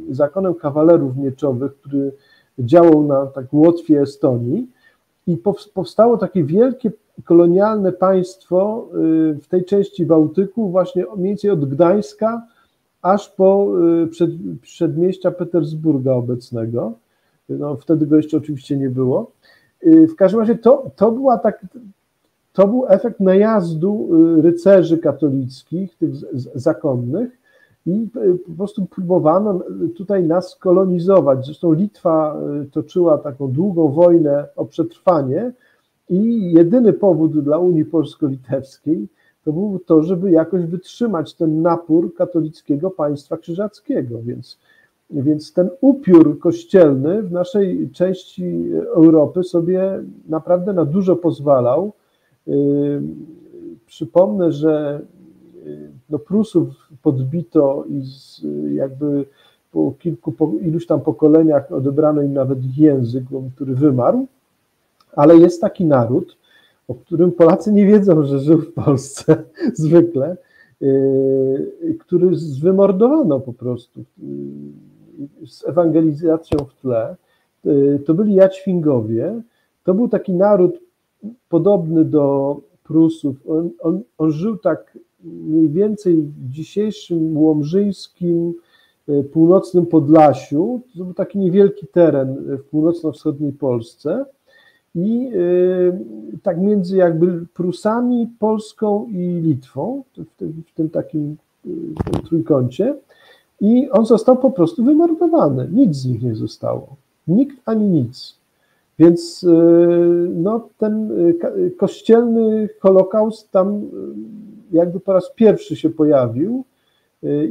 zakonem kawalerów mieczowych, który działał na tak Łotwie, Estonii i powstało takie wielkie kolonialne państwo y, w tej części Bałtyku, właśnie mniej więcej od Gdańska aż po y, przed, przedmieścia Petersburga obecnego. No, wtedy go jeszcze oczywiście nie było. Y, w każdym razie to, to, była tak, to był efekt najazdu rycerzy katolickich, tych zakonnych, i po prostu próbowano tutaj nas kolonizować. Zresztą Litwa toczyła taką długą wojnę o przetrwanie, i jedyny powód dla Unii Polsko-Litewskiej to był to, żeby jakoś wytrzymać ten napór katolickiego państwa krzyżackiego. Więc, więc ten upiór kościelny w naszej części Europy sobie naprawdę na dużo pozwalał. Yy, przypomnę, że no Prusów podbito i z, jakby po kilku, po iluś tam pokoleniach odebrano im nawet język, który wymarł ale jest taki naród, o którym Polacy nie wiedzą, że żył w Polsce zwykle, yy, który zwymordowano po prostu yy, z ewangelizacją w tle. Yy, to byli Jaćwingowie. To był taki naród podobny do Prusów. On, on, on żył tak mniej więcej w dzisiejszym łomżyńskim, północnym Podlasiu. To był taki niewielki teren w północno-wschodniej Polsce i y, tak między jakby Prusami, Polską i Litwą, w tym, w tym takim y, trójkącie. I on został po prostu wymordowany. Nic z nich nie zostało. Nikt ani nic. Więc y, no, ten kościelny Holokaust tam jakby po raz pierwszy się pojawił.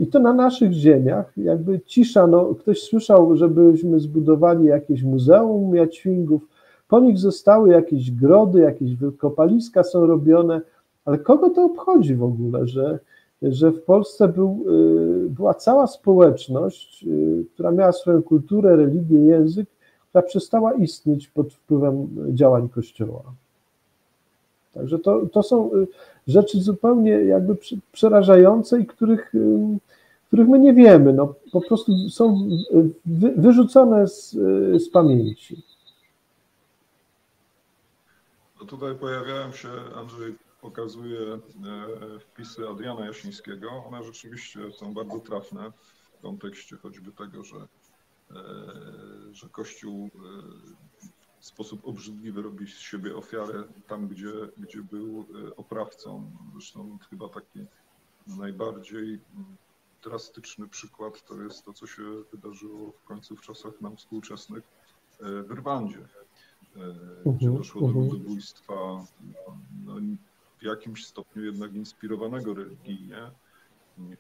I to na naszych ziemiach, jakby cisza, no, ktoś słyszał, żebyśmy zbudowali jakieś muzeum Jaćwingów, po nich zostały jakieś grody, jakieś wykopaliska są robione, ale kogo to obchodzi w ogóle, że, że w Polsce był, y, była cała społeczność, y, która miała swoją kulturę, religię, język, która przestała istnieć pod wpływem działań Kościoła. Także to, to są y, rzeczy zupełnie jakby przerażające i których, których my nie wiemy. No, po prostu są wyrzucone z, z pamięci. To tutaj pojawiają się, Andrzej pokazuje e, wpisy Adriana Jasińskiego. One rzeczywiście są bardzo trafne w kontekście choćby tego, że, e, że Kościół e, w sposób obrzydliwy robi z siebie ofiarę tam, gdzie, gdzie był oprawcą. Zresztą chyba taki najbardziej drastyczny przykład to jest to, co się wydarzyło w końcu w czasach nam współczesnych w Rwandzie gdzie mhm, doszło do mhm. ludobójstwa no, w jakimś stopniu jednak inspirowanego religijnie.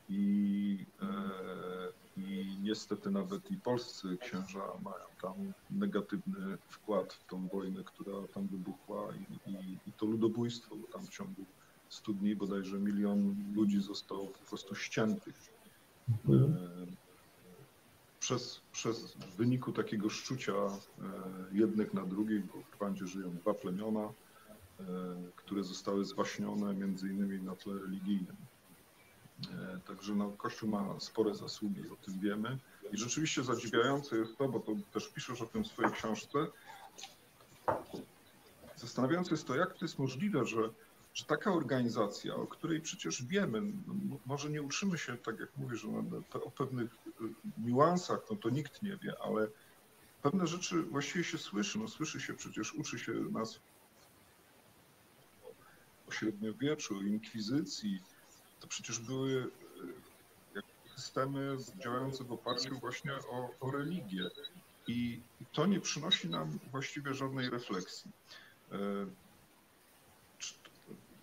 I, e, I niestety nawet i polscy księża mają tam negatywny wkład w tą wojnę, która tam wybuchła i, i, i to ludobójstwo, bo tam w ciągu 100 dni bodajże milion ludzi zostało po prostu ściętych. Mhm. Przez, przez w wyniku takiego szczucia e, jednych na drugich, bo w Rwandzie żyją dwa plemiona, e, które zostały zwaśnione między innymi na tle religijnym. E, także no, Kościół ma spore zasługi, o tym wiemy. I rzeczywiście zadziwiające jest to, bo to też piszesz o tym w swojej książce, zastanawiające jest to, jak to jest możliwe, że że taka organizacja, o której przecież wiemy, no, może nie uczymy się, tak jak mówisz, że o pewnych niuansach, no to nikt nie wie, ale pewne rzeczy właściwie się słyszy. No słyszy się przecież, uczy się nas o średniowieczu, inkwizycji. To przecież były y, systemy działające w oparciu właśnie o, o religię. I to nie przynosi nam właściwie żadnej refleksji. Y,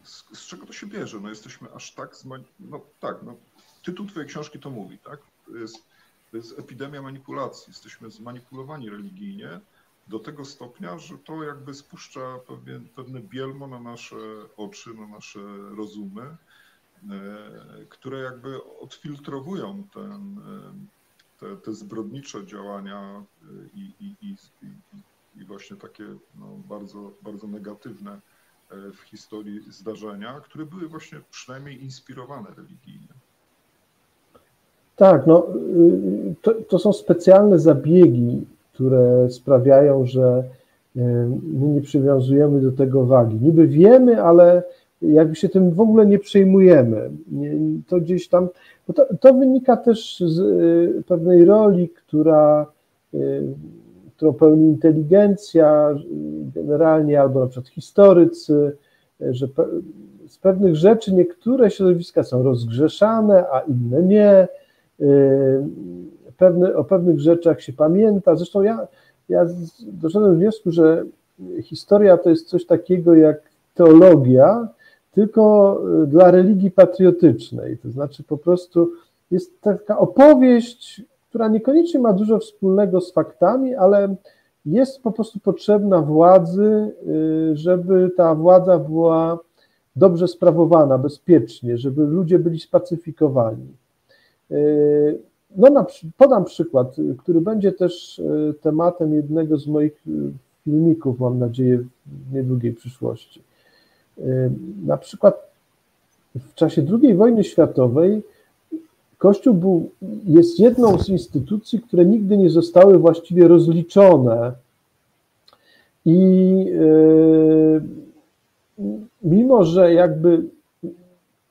z, z, czego to się bierze? No jesteśmy aż tak, no tak, no, tytuł twojej książki to mówi, tak? Jest, to jest epidemia manipulacji. Jesteśmy zmanipulowani religijnie do tego stopnia, że to jakby spuszcza pewne bielmo na nasze oczy, na nasze rozumy które jakby odfiltrowują ten, te, te zbrodnicze działania i, i, i, i właśnie takie no, bardzo, bardzo negatywne w historii zdarzenia, które były właśnie przynajmniej inspirowane religijnie. Tak, no, y, to, to są specjalne zabiegi, które sprawiają, że y, my nie przywiązujemy do tego wagi. Niby wiemy, ale jakby się tym w ogóle nie przejmujemy. To gdzieś tam, bo to, to wynika też z y, pewnej roli, która, którą pełni inteligencja generalnie, albo na przykład historycy, że z pewnych rzeczy niektóre środowiska są rozgrzeszane, a inne nie pewne, o pewnych rzeczach się pamięta. Zresztą ja, ja doszedłem do wniosku, że historia to jest coś takiego jak teologia, tylko y, dla religii patriotycznej. To znaczy po prostu jest taka opowieść, która niekoniecznie ma dużo wspólnego z faktami, ale jest po prostu potrzebna władzy, y, żeby ta władza była dobrze sprawowana, bezpiecznie, żeby ludzie byli spacyfikowani. No, podam przykład, który będzie też e, tematem jednego z moich e, filmików, mam nadzieję, w niedługiej przyszłości. E, na przykład w czasie II wojny światowej Kościół był, jest jedną z instytucji, które nigdy nie zostały właściwie rozliczone. I mimo, że jakby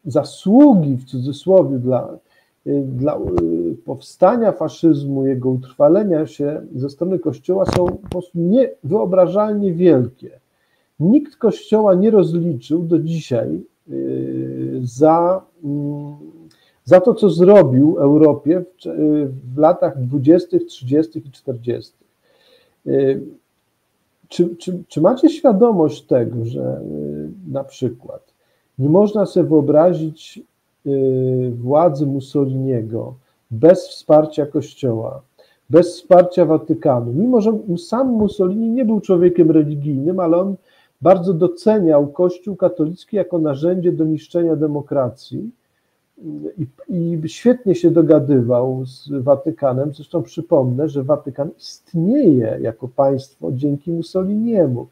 zasługi w cudzysłowie dla dla y, powstania faszyzmu, jego utrwalenia się ze strony Kościoła są po prostu niewyobrażalnie wielkie. Nikt Kościoła nie rozliczył do dzisiaj y, za, mm, za to, co zrobił Europie w, w latach 20., 30. i 40. Czy, czy, czy macie świadomość tego, że na przykład nie można sobie wyobrazić Y, władzy Mussoliniego bez wsparcia Kościoła, bez wsparcia Watykanu, mimo że sam Mussolini nie był człowiekiem religijnym, ale on bardzo doceniał Kościół katolicki jako narzędzie do niszczenia demokracji i, i świetnie się dogadywał z Watykanem. Zresztą przypomnę, że Watykan istnieje jako państwo dzięki Mussoliniemu,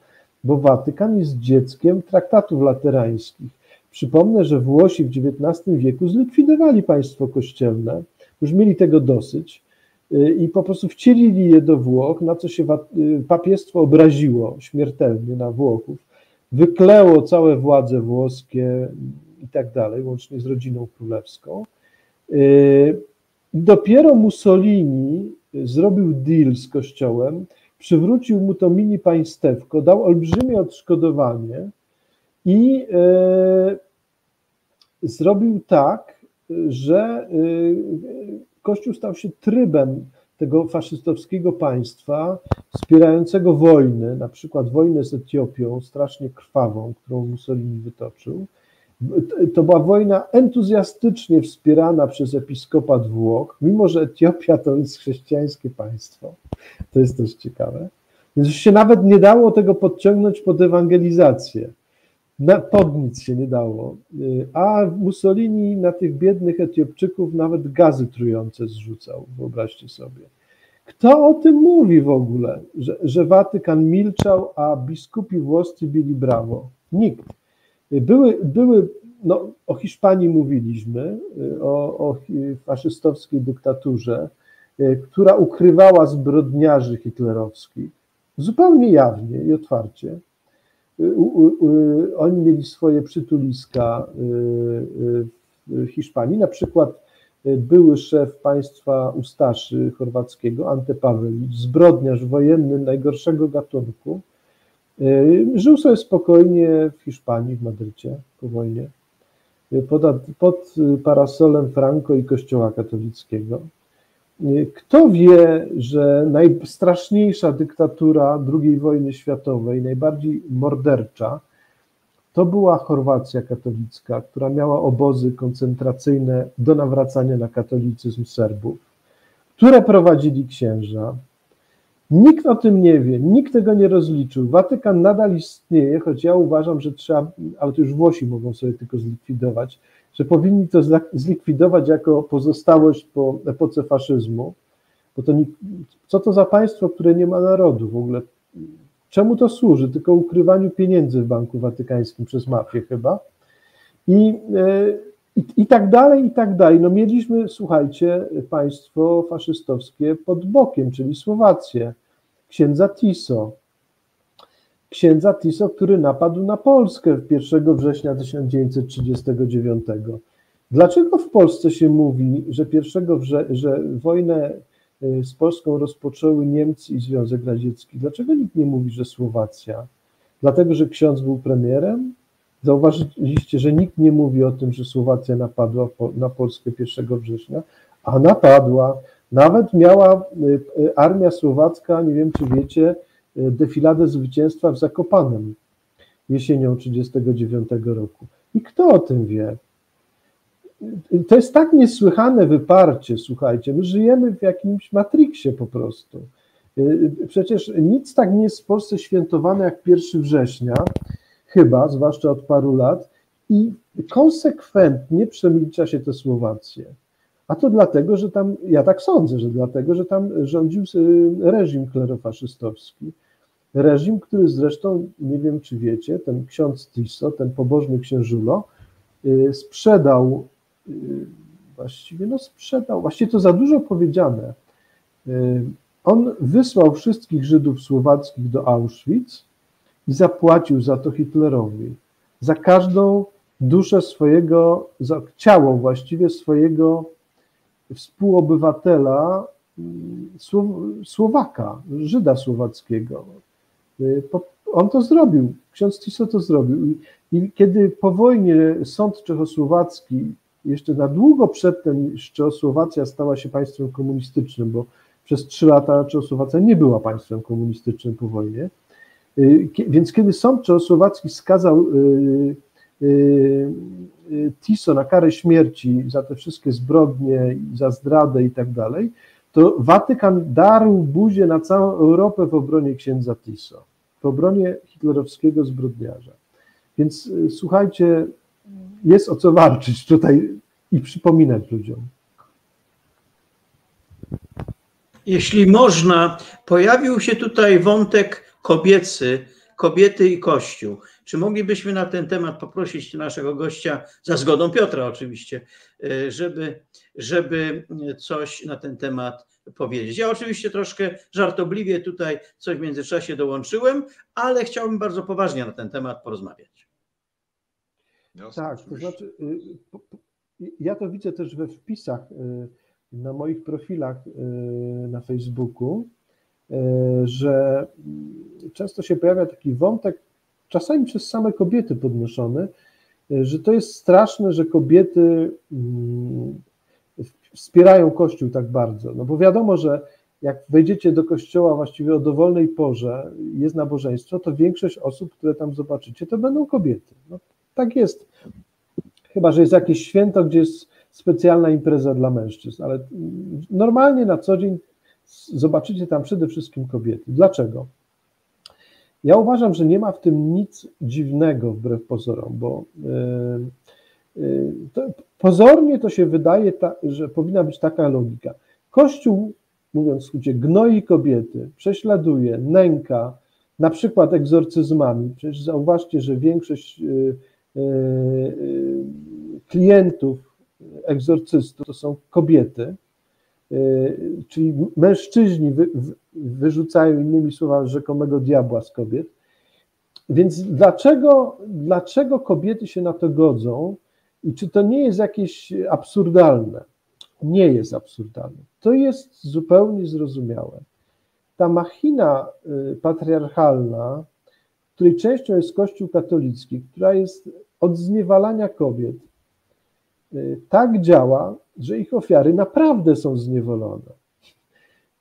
bo Watykan jest dzieckiem traktatów laterańskich Przypomnę, że Włosi w XIX wieku zlikwidowali państwo kościelne, już mieli tego dosyć y, i po prostu wcielili je do Włoch, na co się y, papiestwo obraziło śmiertelnie na Włochów, wykleło całe władze włoskie i tak dalej, łącznie z rodziną królewską. Y, dopiero Mussolini zrobił deal z kościołem, przywrócił mu to mini państewko, dał olbrzymie odszkodowanie i zrobił tak, że y, Kościół stał się trybem tego faszystowskiego państwa wspierającego wojny, na przykład wojnę z Etiopią, strasznie krwawą, którą Mussolini wytoczył. To była wojna entuzjastycznie wspierana przez episkopat Włoch, mimo że Etiopia to jest chrześcijańskie państwo. To jest też ciekawe. Więc się nawet nie dało tego podciągnąć pod ewangelizację na, pod nic się nie dało. Y, a Mussolini na tych biednych Etiopczyków nawet gazy trujące zrzucał, wyobraźcie sobie. Kto o tym mówi w ogóle, że, że Watykan milczał, a biskupi włoscy bili brawo? Nikt. Y, były, były no, o Hiszpanii mówiliśmy, y, o, o faszystowskiej dyktaturze, która ukrywała zbrodniarzy hitlerowskich zupełnie jawnie i otwarcie oni mieli swoje przytuliska y, y, w Hiszpanii. Na przykład y, były szef państwa Ustaszy chorwackiego, Ante Pawelicz, zbrodniarz wojenny najgorszego gatunku, żył sobie spokojnie w Hiszpanii, w Madrycie po wojnie, pod, pod parasolem Franco i Kościoła katolickiego. Kto wie, że najstraszniejsza dyktatura II wojny światowej, najbardziej mordercza, to była Chorwacja katolicka, która miała obozy koncentracyjne do nawracania na katolicyzm Serbów, które prowadzili księża. Nikt o tym nie wie, nikt tego nie rozliczył. Watykan nadal istnieje, choć ja uważam, że trzeba, ale to już Włosi mogą sobie tylko zlikwidować, że powinni to zlikwidować jako pozostałość po epoce faszyzmu, bo to nie, co to za państwo, które nie ma narodu w ogóle? Czemu to służy? Tylko ukrywaniu pieniędzy w Banku Watykańskim przez mafię chyba. I, e, i, I tak dalej, i tak dalej. No mieliśmy, słuchajcie, państwo faszystowskie pod bokiem, czyli Słowację, księdza Tiso. Księdza Tiso, który napadł na Polskę 1 września 1939. Dlaczego w Polsce się mówi, że, 1 wrze- że wojnę y, z Polską rozpoczęły Niemcy i Związek Radziecki? Dlaczego nikt nie mówi, że Słowacja? Dlatego, że ksiądz był premierem? Zauważyliście, że nikt nie mówi o tym, że Słowacja napadła na Polskę 1 września, a napadła. Nawet miała y, y, armia słowacka, nie wiem czy wiecie, defiladę zwycięstwa w Zakopanem jesienią 1939 roku. I kto o tym wie? To jest tak niesłychane wyparcie, słuchajcie. My żyjemy w jakimś matriksie po prostu. Przecież nic tak nie jest w Polsce świętowane jak 1 września, chyba, zwłaszcza od paru lat, i konsekwentnie przemilcza się te Słowacje. A to dlatego, że tam, ja tak sądzę, że dlatego, że tam rządził y, reżim klerofaszystowski. Reżim, który zresztą, nie wiem czy wiecie, ten ksiądz Tiso, ten pobożny księżulo, y, sprzedał, y, właściwie no sprzedał, właściwie to za dużo powiedziane. On wysłał wszystkich Żydów słowackich do Auschwitz, i zapłacił za to Hitlerowi. Za każdą duszę swojego, za ciało właściwie swojego współobywatela, mm, Słowaka, Żyda słowackiego. Y, on to zrobił, ksiądz Tiso to zrobił. I kiedy po wojnie sąd czechosłowacki, jeszcze na długo przedtem Czechosłowacja stała się państwem komunistycznym, bo przez trzy lata Czechosłowacja nie była państwem komunistycznym po wojnie, Y, więc kiedy sąd czechosłowacki skazał y, Tiso na karę śmierci za te wszystkie zbrodnie, za zdradę i tak dalej, to Watykan darł buzię na całą Europę w obronie księdza Tiso, w obronie hitlerowskiego zbrodniarza. Więc słuchajcie, jest o co walczyć tutaj i przypominać ludziom. Jeśli można, pojawił się tutaj wątek kobiecy, kobiety i Kościół. Czy moglibyśmy na ten temat poprosić naszego gościa, za zgodą Piotra oczywiście, e, żeby, żeby coś na ten temat powiedzieć. Ja oczywiście troszkę żartobliwie tutaj coś w międzyczasie dołączyłem, ale chciałbym bardzo poważnie na ten temat porozmawiać. Jasne, tak, to znaczy, y, ja to widzę też we wpisach y, na moich profilach y, na Facebooku, że często się pojawia taki wątek, czasami przez same kobiety podnoszony, e, że to jest straszne, że kobiety mm, wspierają Kościół tak bardzo. No bo wiadomo, że jak wejdziecie do kościoła właściwie o dowolnej porze, jest nabożeństwo, to większość osób, które tam zobaczycie, to będą kobiety. No, tak jest. Chyba, że jest jakieś święto, gdzie jest specjalna impreza dla mężczyzn, ale normalnie na co dzień zobaczycie tam przede wszystkim kobiety. Dlaczego? Ja uważam, że nie ma w tym nic dziwnego wbrew pozorom, bo yy, yy, to, pozornie to się wydaje, ta, że powinna być taka logika. Kościół, mówiąc w skrócie, gnoi kobiety, prześladuje, nęka, na przykład egzorcyzmami. Przecież zauważcie, że większość yy, klientów egzorcystów to są kobiety, Y, czyli mężczyźni wy, wyrzucają innymi słowami rzekomego diabła z kobiet. Więc dlaczego, dlaczego kobiety się na to godzą i czy to nie jest jakieś absurdalne? Nie jest absurdalne. To jest zupełnie zrozumiałe. Ta machina y, patriarchalna, której częścią jest Kościół katolicki, która jest od zniewalania kobiet, y, tak działa, że ich ofiary naprawdę są zniewolone.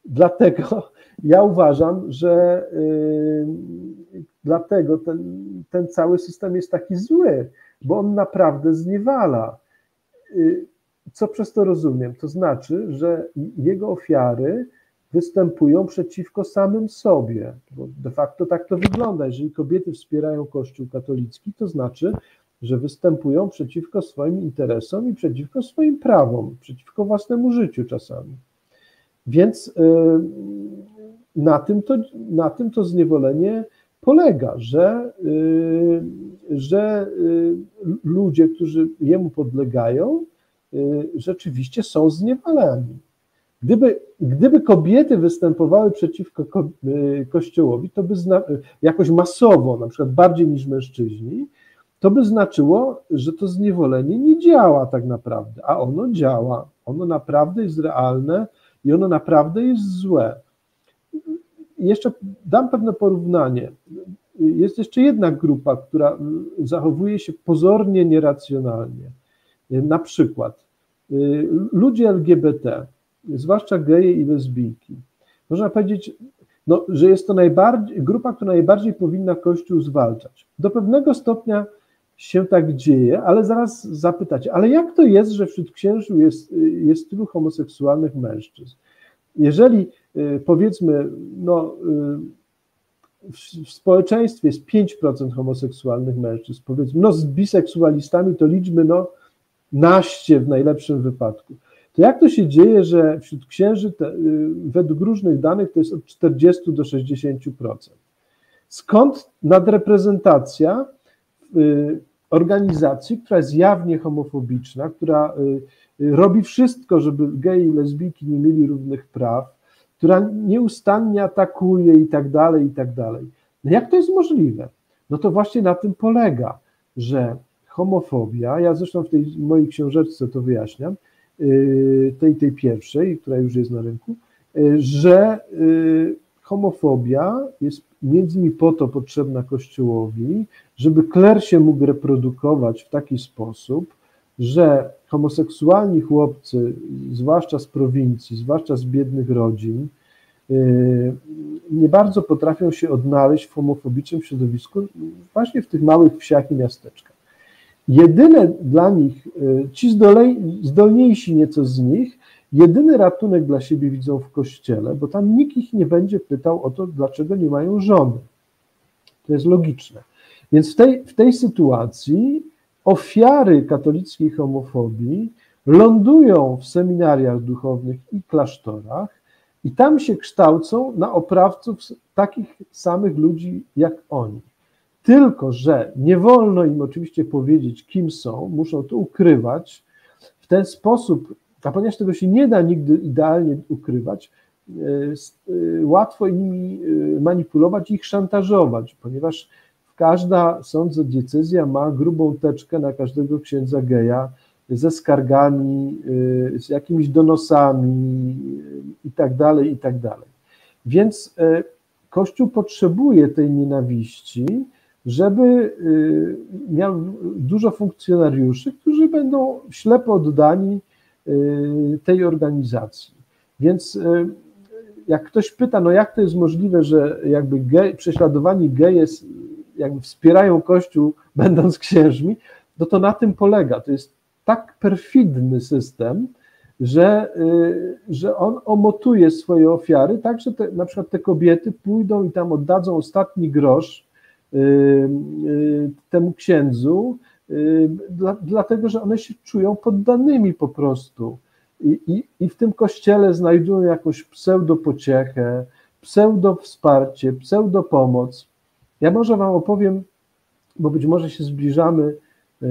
Dlatego ja uważam, że yy, dlatego ten, ten cały system jest taki zły, bo on naprawdę zniewala. Yy, co przez to rozumiem? To znaczy, że jego ofiary występują przeciwko samym sobie, bo de facto tak to wygląda. Jeżeli kobiety wspierają Kościół katolicki, to znaczy, że występują przeciwko swoim interesom i przeciwko swoim prawom, przeciwko własnemu życiu czasami. Więc na tym to, na tym to zniewolenie polega, że, y, że y, ludzie, którzy jemu podlegają, y, rzeczywiście są zniewalani. Gdyby, gdyby kobiety występowały przeciwko ko, Kościołowi, to by zna, jakoś masowo, na przykład bardziej niż mężczyźni, to by znaczyło, że to zniewolenie nie działa tak naprawdę, a ono działa. Ono naprawdę jest realne i ono naprawdę jest złe jeszcze dam pewne porównanie. Jest jeszcze jedna grupa, która zachowuje się pozornie nieracjonalnie. Na przykład y, ludzie LGBT, zwłaszcza geje i lesbijki. Można powiedzieć, no, że jest to grupa, która najbardziej powinna Kościół zwalczać. Do pewnego stopnia się tak dzieje, ale zaraz zapytacie, ale jak to jest, że wśród księży jest, jest tylu homoseksualnych mężczyzn? Jeżeli Y, powiedzmy, no, y, w społeczeństwie jest 5% homoseksualnych mężczyzn, powiedzmy, no z biseksualistami to liczby, no, naście w najlepszym wypadku. To jak to się dzieje, że wśród księży te, y, według różnych danych to jest od 40 do 60%? Skąd nadreprezentacja organizacji, która jest jawnie homofobiczna, która robi wszystko, żeby geje i lesbijki nie mieli równych praw, która nieustannie atakuje i tak dalej, i tak dalej. No jak to jest możliwe? No to właśnie na tym polega, że homofobia, ja zresztą w tej mojej książeczce to wyjaśniam, tej, tej pierwszej, która już jest na rynku, że homofobia jest między innymi po to potrzebna Kościołowi, żeby kler się mógł reprodukować w taki sposób, że homoseksualni chłopcy, zwłaszcza z prowincji, zwłaszcza z biednych rodzin, yy, nie bardzo potrafią się odnaleźć w homofobicznym środowisku, właśnie w tych małych wsiach i miasteczkach. Jedyne dla nich, yy, ci zdolej, zdolniejsi nieco z nich, jedyny ratunek dla siebie widzą w kościele, bo tam nikt ich nie będzie pytał o to, dlaczego nie mają żony. To jest logiczne. Więc w tej, w tej sytuacji ofiary katolickiej homofobii lądują w seminariach duchownych i klasztorach i tam się kształcą na oprawców takich samych ludzi jak oni. Tylko, że nie wolno im oczywiście powiedzieć, kim są, muszą to ukrywać. W ten sposób, a ponieważ tego się nie da nigdy idealnie ukrywać, e, e, łatwo nimi e, manipulować i ich szantażować, ponieważ Każda, sądzę, decyzja ma grubą teczkę na każdego księdza geja ze skargami, z jakimiś donosami i tak dalej, i tak dalej. Więc Kościół potrzebuje tej nienawiści, żeby miał dużo funkcjonariuszy, którzy będą ślepo oddani tej organizacji. Więc jak ktoś pyta, no jak to jest możliwe, że jakby gej, prześladowani geje jakby wspierają Kościół, będąc księżmi, no to na tym polega. To jest tak perfidny system, że, y, że on omotuje swoje ofiary, tak, że te, na przykład te kobiety pójdą i tam oddadzą ostatni grosz y, y, temu księdzu, dla, dlatego że one się czują poddanymi po prostu. I, i, I w tym kościele znajdują jakąś pseudo pociechę, pseudo wsparcie, pseudo pomoc. Ja może Wam opowiem, bo być może się zbliżamy, e,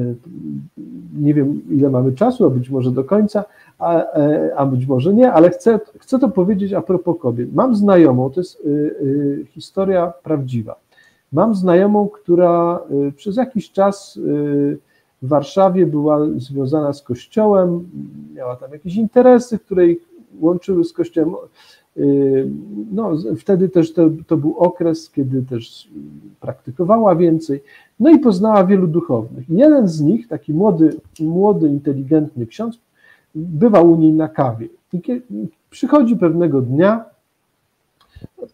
nie wiem ile mamy czasu, a być może do końca, a, e, a być może nie, ale chcę, chcę to powiedzieć a propos kobiet. Mam znajomą, to jest e, historia prawdziwa. Mam znajomą, która przez jakiś czas w Warszawie była związana z kościołem, miała tam jakieś interesy, które ich łączyły z kościołem. No, wtedy też to, to, był okres, kiedy też praktykowała więcej, no i poznała wielu duchownych. Jeden z nich, taki młody, młody inteligentny ksiądz, bywał u niej na kawie. I przychodzi pewnego dnia,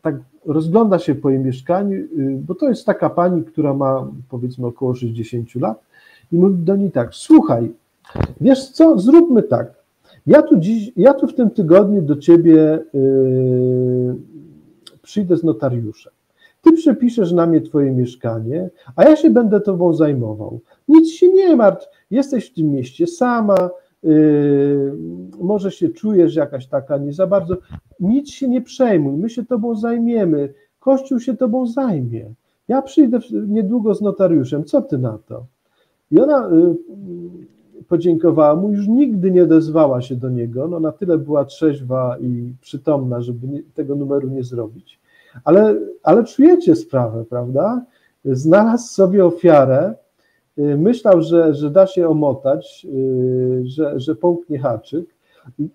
tak rozgląda się po jej mieszkaniu, y, bo to jest taka pani, która ma powiedzmy około 60 lat, i mówi do niej tak: Słuchaj, wiesz co, zróbmy tak. Ja tu dziś, ja tu w tym tygodniu do ciebie yy, przyjdę z notariuszem. Ty przepiszesz na mnie twoje mieszkanie, a ja się będę tobą zajmował. Nic się nie martw, jesteś w tym mieście sama, może się czujesz jakaś taka nie za bardzo, nic się nie przejmuj, my się tobą zajmiemy, Kościół się tobą zajmie. Ja przyjdę niedługo z notariuszem, co ty na to? I ona yy, podziękowała mu, już nigdy nie odezwała się do niego, no na tyle była trzeźwa i przytomna, żeby tego numeru nie zrobić. Ale, ale czujecie sprawę, prawda? Znalazł sobie ofiarę, y, myślał, że, że da się omotać, y, że, że połknie haczyk.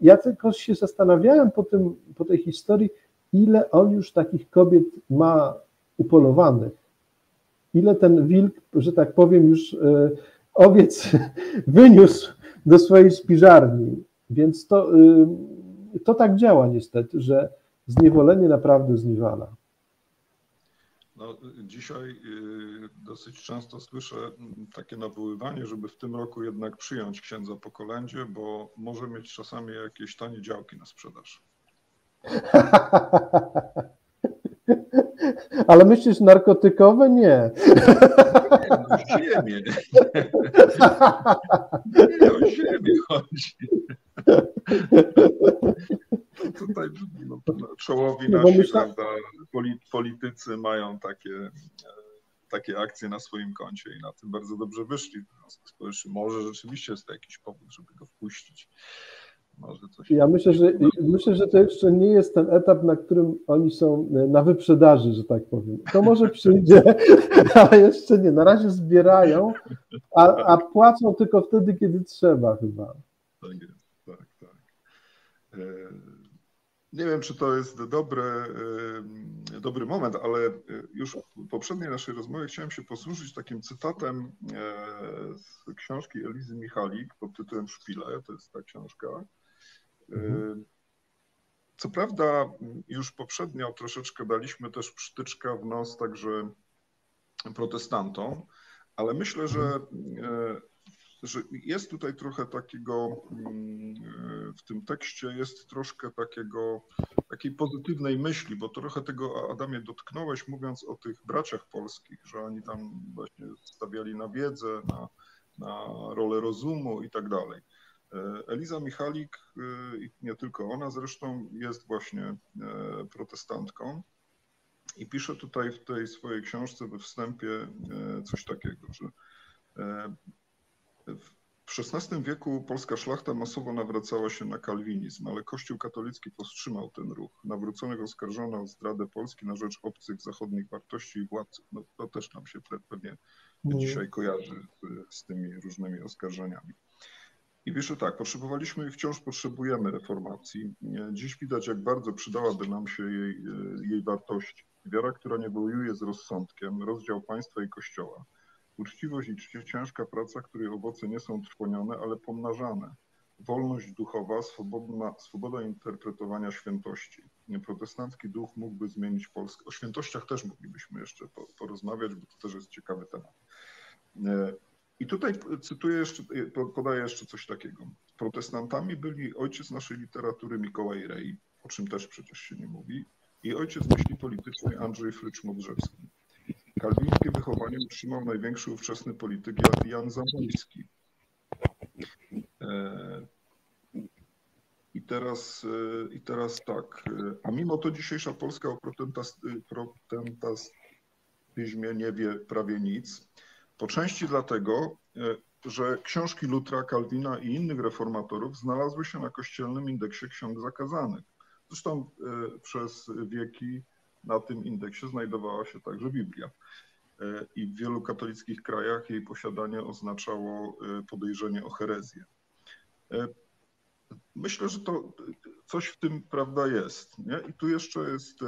Ja tylko się zastanawiałem po, tym, po tej historii, ile on już takich kobiet ma upolowanych. Ile ten wilk, że tak powiem, już y, owiec wyniósł do swojej spiżarni. Więc to, to tak działa niestety, że zniewolenie naprawdę zniewala. No, dzisiaj y, dosyć często słyszę takie nawoływanie, żeby w tym roku jednak przyjąć księdza po kolędzie, bo może mieć czasami jakieś tanie działki na sprzedaż. Ale myślisz narkotykowe? Nie. O ziemię. Nie o ziemię chodzi. Tutaj no, czołowi nasi, myślę... prawda, politycy mają takie, takie akcje na swoim koncie i na tym bardzo dobrze wyszli w związku społecznym. Może rzeczywiście jest to jakiś powód, żeby go wpuścić. Ja myślę, że myślę, że to jeszcze nie jest ten etap, na którym oni są na wyprzedaży, że tak powiem. To może przyjdzie, ale jeszcze nie. Na razie zbierają, a, a płacą tylko wtedy, kiedy trzeba chyba. Tak jest, tak, tak. E, nie wiem, czy to jest dobry, e, dobry moment, ale już w poprzedniej naszej rozmowie chciałem się posłużyć takim cytatem e, z książki Elizy Michalik pod tytułem Szpile. To jest ta książka. Mhm. Co prawda, już poprzednio troszeczkę daliśmy też przytyczka w nos także protestantom, ale myślę, że, mhm. Że jest tutaj trochę takiego, w tym tekście jest troszkę takiego, takiej pozytywnej myśli, bo trochę tego Adamie dotknąłeś, mówiąc o tych braciach polskich, że oni tam właśnie stawiali na wiedzę, na, na rolę rozumu i tak dalej. E, Eliza Michalik, e, i nie tylko ona zresztą, jest właśnie e, protestantką i pisze tutaj w tej swojej książce we wstępie coś takiego, że w XVI wieku polska szlachta masowo nawracała się na kalwinizm, ale Kościół katolicki powstrzymał ten ruch. Nawróconych oskarżono o zdradę Polski na rzecz obcych zachodnich wartości i władców. No, to też nam się pewnie mm. dzisiaj kojarzy z, z tymi różnymi oskarżeniami. I pisze tak, potrzebowaliśmy i wciąż potrzebujemy reformacji. Dziś widać, jak bardzo przydałaby nam się jej, jej wartości. Wiara, która nie wojuje z rozsądkiem, rozdział państwa i kościoła. Uczciwość i ciężka praca, której owoce nie są trwonione, ale pomnażane. Wolność duchowa, swobodna, swoboda interpretowania świętości. Protestancki duch mógłby zmienić Polskę. O świętościach też moglibyśmy jeszcze porozmawiać, bo to też jest ciekawy temat. E, i tutaj cytuję jeszcze, podaję jeszcze coś takiego. Protestantami byli ojciec naszej literatury Mikołaj Rej, o czym też przecież się nie mówi, i ojciec myśli politycznej Andrzej Frycz-Modrzewski. Kalwińskie wychowanie utrzymał największy ówczesny polityk Jan Zamojski. E, I teraz, e, I teraz tak, e, a mimo to dzisiejsza Polska o protentastizmie nie wie prawie nic. Po części dlatego, że książki Lutra, Kalwina i innych reformatorów znalazły się na kościelnym indeksie ksiąg zakazanych. Zresztą przez wieki na tym indeksie znajdowała się także Biblia. E, I w wielu katolickich krajach jej posiadanie oznaczało podejrzenie o herezję. Myślę, że to coś w tym prawda jest. Nie? I tu jeszcze jest,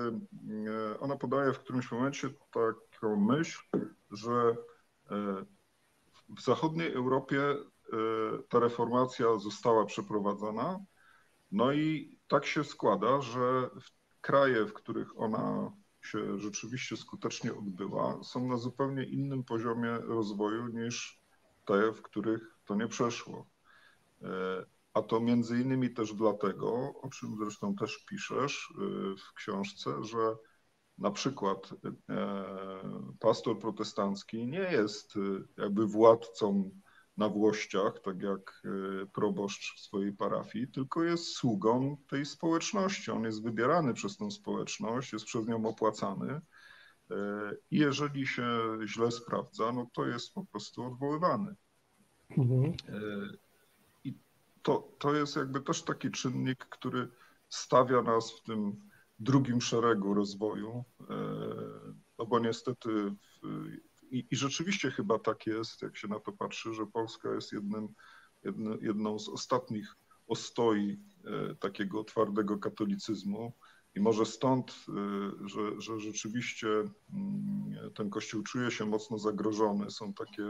ona podaje w którymś momencie taką myśl, że w zachodniej Europie e, ta reformacja została przeprowadzona. No i tak się składa, że kraje, w których ona się rzeczywiście skutecznie odbyła, są na zupełnie innym poziomie rozwoju niż te, w których to nie przeszło. E, a to między innymi też dlatego, o czym zresztą też piszesz w książce, że na przykład pastor protestancki nie jest jakby władcą na Włościach, tak jak e, proboszcz w swojej parafii, tylko jest sługą tej społeczności. On jest wybierany przez tą społeczność, jest przez nią opłacany. E, I jeżeli się źle sprawdza, no to jest po prostu odwoływany. Mhm. E, I to, to jest jakby też taki czynnik, który stawia nas w tym drugim szeregu rozwoju, no bo niestety i, I, rzeczywiście chyba tak jest, jak się na to patrzy, że Polska jest jednym, jedną z ostatnich ostoi e, takiego twardego katolicyzmu. I może stąd, e, że, że rzeczywiście mm, ten kościół czuje się mocno zagrożony. Są takie,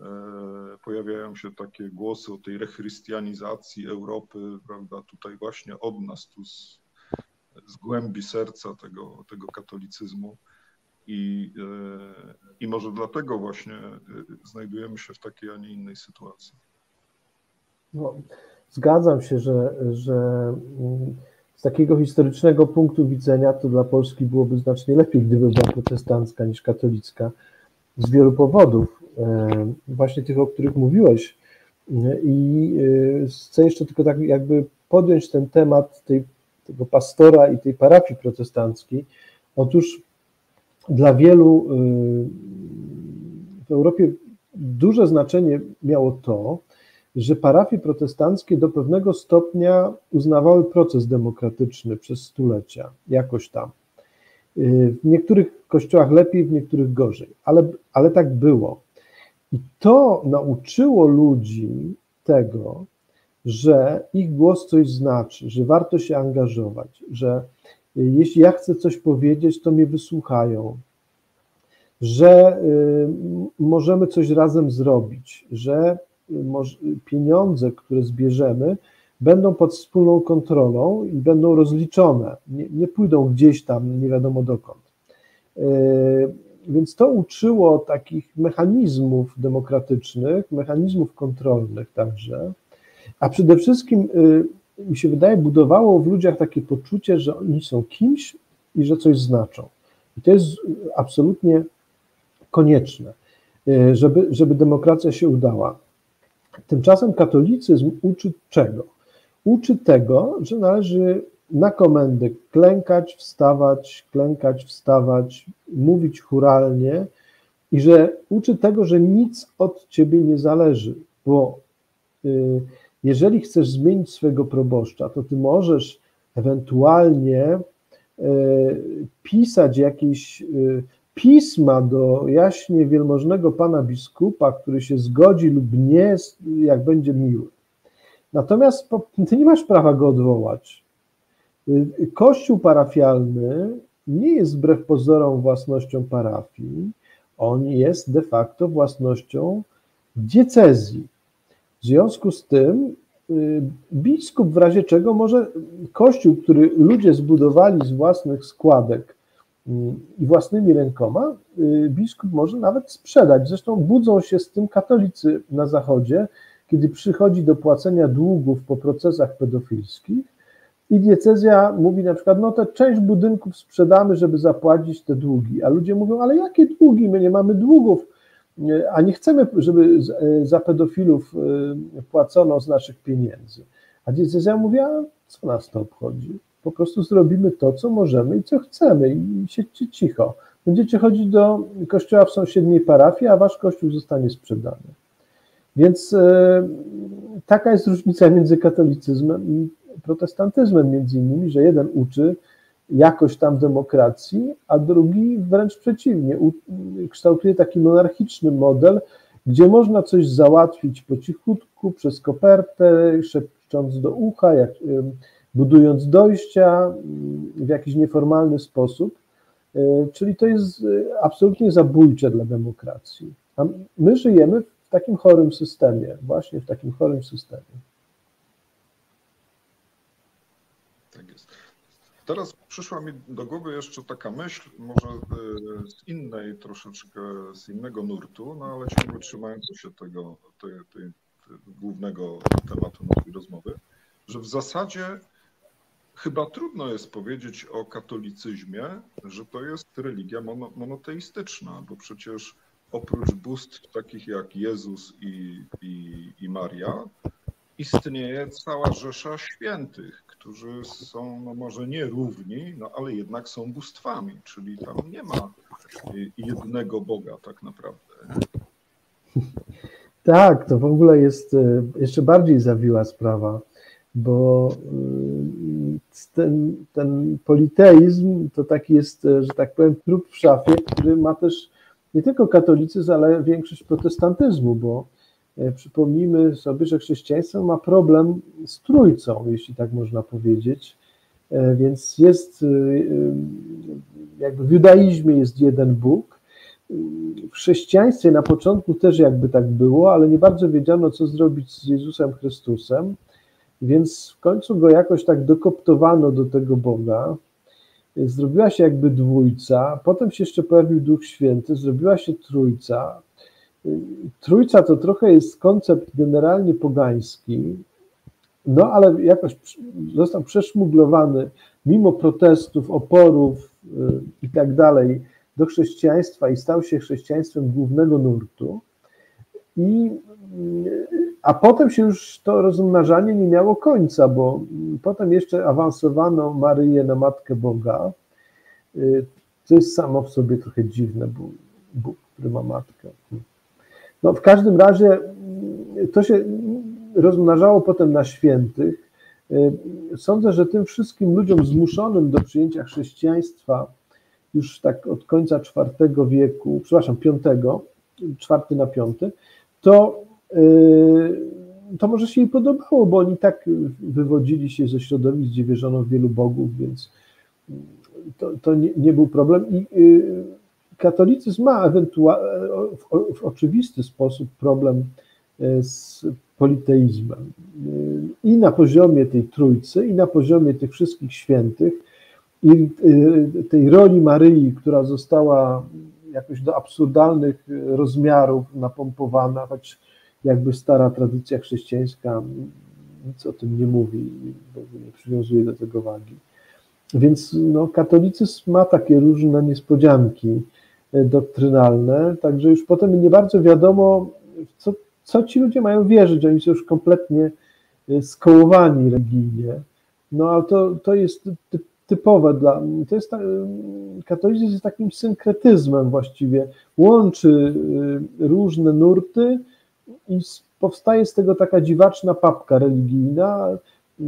e, pojawiają się takie głosy o tej rechrystianizacji Europy, prawda, tutaj właśnie od nas, tu z, z głębi serca tego, tego katolicyzmu. I, e, I może dlatego właśnie e, znajdujemy się w takiej, a nie innej sytuacji. No, zgadzam się, że, że mm, z takiego historycznego punktu widzenia to dla Polski byłoby znacznie lepiej, gdyby była protestancka niż katolicka z wielu powodów, e, właśnie tych, o których mówiłeś. I chcę jeszcze tylko tak jakby podjąć ten temat tej, tego pastora i tej parafii protestanckiej. Otóż dla wielu y, w Europie duże znaczenie miało to, że parafie protestanckie do pewnego stopnia uznawały proces demokratyczny przez stulecia, jakoś tam. Y, w niektórych kościołach lepiej, w niektórych gorzej, ale, ale tak było. I to nauczyło ludzi tego, że ich głos coś znaczy, że warto się angażować, że jeśli ja chcę coś powiedzieć, to mnie wysłuchają, że y, możemy coś razem zrobić, że pieniądze, które zbierzemy, będą pod wspólną kontrolą i będą rozliczone, nie, nie pójdą gdzieś tam nie wiadomo dokąd. Y, więc to uczyło takich mechanizmów demokratycznych, mechanizmów kontrolnych także, a przede wszystkim y, mi się wydaje, budowało w ludziach takie poczucie, że oni są kimś i że coś znaczą. I to jest absolutnie konieczne, e, żeby, żeby demokracja się udała. Tymczasem katolicyzm uczy czego? Uczy tego, że należy na komendę klękać, wstawać, klękać, wstawać, mówić churalnie i że uczy tego, że nic od ciebie nie zależy, bo y, jeżeli chcesz zmienić swojego proboszcza, to ty możesz ewentualnie e, pisać jakieś e, pisma do jaśnie wielmożnego pana biskupa, który się zgodzi lub nie, jak będzie miły. Natomiast ty nie masz prawa go odwołać. E, kościół parafialny nie jest wbrew pozorom własnością parafii, on jest de facto własnością diecezji. W związku z tym y, biskup w razie czego może kościół, który ludzie zbudowali z własnych składek y, i własnymi rękoma, y, biskup może nawet sprzedać. Zresztą budzą się z tym katolicy na zachodzie, kiedy przychodzi do płacenia długów po procesach pedofilskich i diecezja mówi na przykład, no to część budynków sprzedamy, żeby zapłacić te długi, a ludzie mówią, ale jakie długi, my nie mamy długów, a nie chcemy, żeby e, za pedofilów e, płacono z naszych pieniędzy. A decyzja mówi, a co nas to obchodzi? Po prostu zrobimy to, co możemy i co chcemy i siedźcie cicho. Będziecie chodzić do kościoła w sąsiedniej parafii, a wasz kościół zostanie sprzedany. Więc e, taka jest różnica między katolicyzmem i protestantyzmem między innymi, że jeden uczy, jakoś tam demokracji, a drugi wręcz przeciwnie, kształtuje taki monarchiczny model, gdzie można coś załatwić po cichutku, przez kopertę, szepcząc do ucha, jak, budując dojścia w jakiś nieformalny sposób. E, czyli to jest e, absolutnie zabójcze dla demokracji. A my żyjemy w takim chorym systemie, właśnie w takim chorym systemie. Teraz przyszła mi do głowy jeszcze taka myśl, może e, z innej troszeczkę, z innego nurtu, no ale ciągle trzymając się tego, tej, tej głównego tematu naszej rozmowy, że w zasadzie chyba trudno jest powiedzieć o katolicyzmie, że to jest religia mono, monoteistyczna, bo przecież oprócz bóstw takich jak Jezus i, i, i Maria, istnieje cała rzesza świętych, którzy są no może nie równi, no ale jednak są bóstwami, czyli tam nie ma jednego Boga tak naprawdę. Tak, to w ogóle jest e, jeszcze bardziej zawiła sprawa, bo e, ten, ten politeizm to taki jest, że tak powiem, trup w szafie, który ma też nie tylko katolicyzm, ale większość protestantyzmu, bo przypomnijmy sobie, że chrześcijaństwo ma problem z trójcą, jeśli tak można powiedzieć. Więc jest, jakby w judaizmie jest jeden Bóg, w chrześcijaństwie na początku też jakby tak było, ale nie bardzo wiedziano, co zrobić z Jezusem Chrystusem, więc w końcu go jakoś tak dokoptowano do tego Boga. Zrobiła się jakby dwójca, potem się jeszcze pojawił Duch Święty, zrobiła się trójca. Trójca to trochę jest koncept generalnie pogański, no ale jakoś został przeszmuglowany mimo protestów, oporów y, i tak dalej do chrześcijaństwa i stał się chrześcijaństwem głównego nurtu. I, a potem się już to rozmnażanie nie miało końca, bo potem jeszcze awansowano Maryję na Matkę Boga. To jest samo w sobie trochę dziwne, bo Bóg, który ma matkę. No, w każdym razie to się rozmnażało potem na świętych. Sądzę, że tym wszystkim ludziom zmuszonym do przyjęcia chrześcijaństwa już tak od końca IV wieku, przepraszam, V, czwarty na piąty, to, yy, to może się jej podobało, bo oni tak wywodzili się ze środowisk, gdzie wierzono w wielu bogów, więc to, to nie, nie był problem. I yy, katolicyzm ma w, w oczywisty sposób problem yy, z politeizmem. I na poziomie tej trójcy, i na poziomie tych wszystkich świętych, i y, tej roli Maryi, która została jakoś do absurdalnych rozmiarów napompowana, choć jakby stara tradycja chrześcijańska nic o tym nie mówi, nie przywiązuje do tego wagi. Więc no, katolicyzm ma takie różne niespodzianki e, doktrynalne, także już potem nie bardzo wiadomo, co, co ci ludzie mają wierzyć. Oni są już kompletnie e, skołowani religijnie. No ale to, to jest typowe dla. To jest katolicyzm jest takim synkretyzmem właściwie. Łączy y, różne nurty i powstaje z tego taka dziwaczna papka religijna,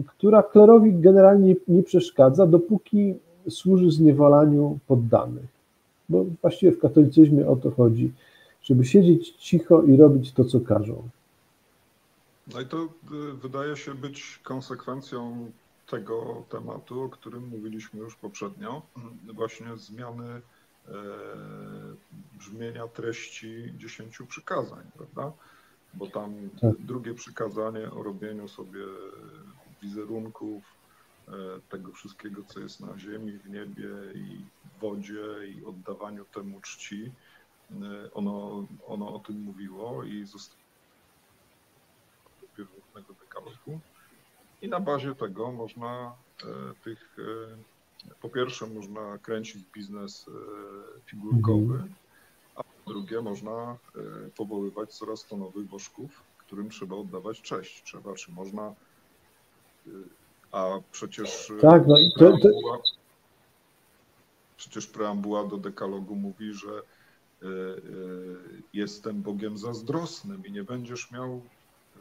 która klerowi generalnie nie przeszkadza, dopóki służy zniewalaniu poddanych. Bo właściwie w katolicyzmie o to chodzi, żeby siedzieć cicho i robić to, co każą. No i to y, wydaje się być konsekwencją tego tematu, o którym mówiliśmy już poprzednio, właśnie zmiany e, brzmienia treści dziesięciu przykazań, prawda? Bo tam tak. drugie przykazanie o robieniu sobie wizerunków tego wszystkiego, co jest na ziemi, w niebie i w wodzie i oddawaniu temu czci, e, ono, ono o tym mówiło i zostało pierwotnego dekalogu. I na bazie tego można e, tych, e, po pierwsze można kręcić biznes e, figurkowy, mhm. a po drugie można powoływać coraz to nowych bożków, którym trzeba oddawać cześć. Trzeba, czy można, a przecież tak, no i to, preambuła, przecież preambuła do dekalogu mówi, że jestem Bogiem zazdrosnym i nie będziesz miał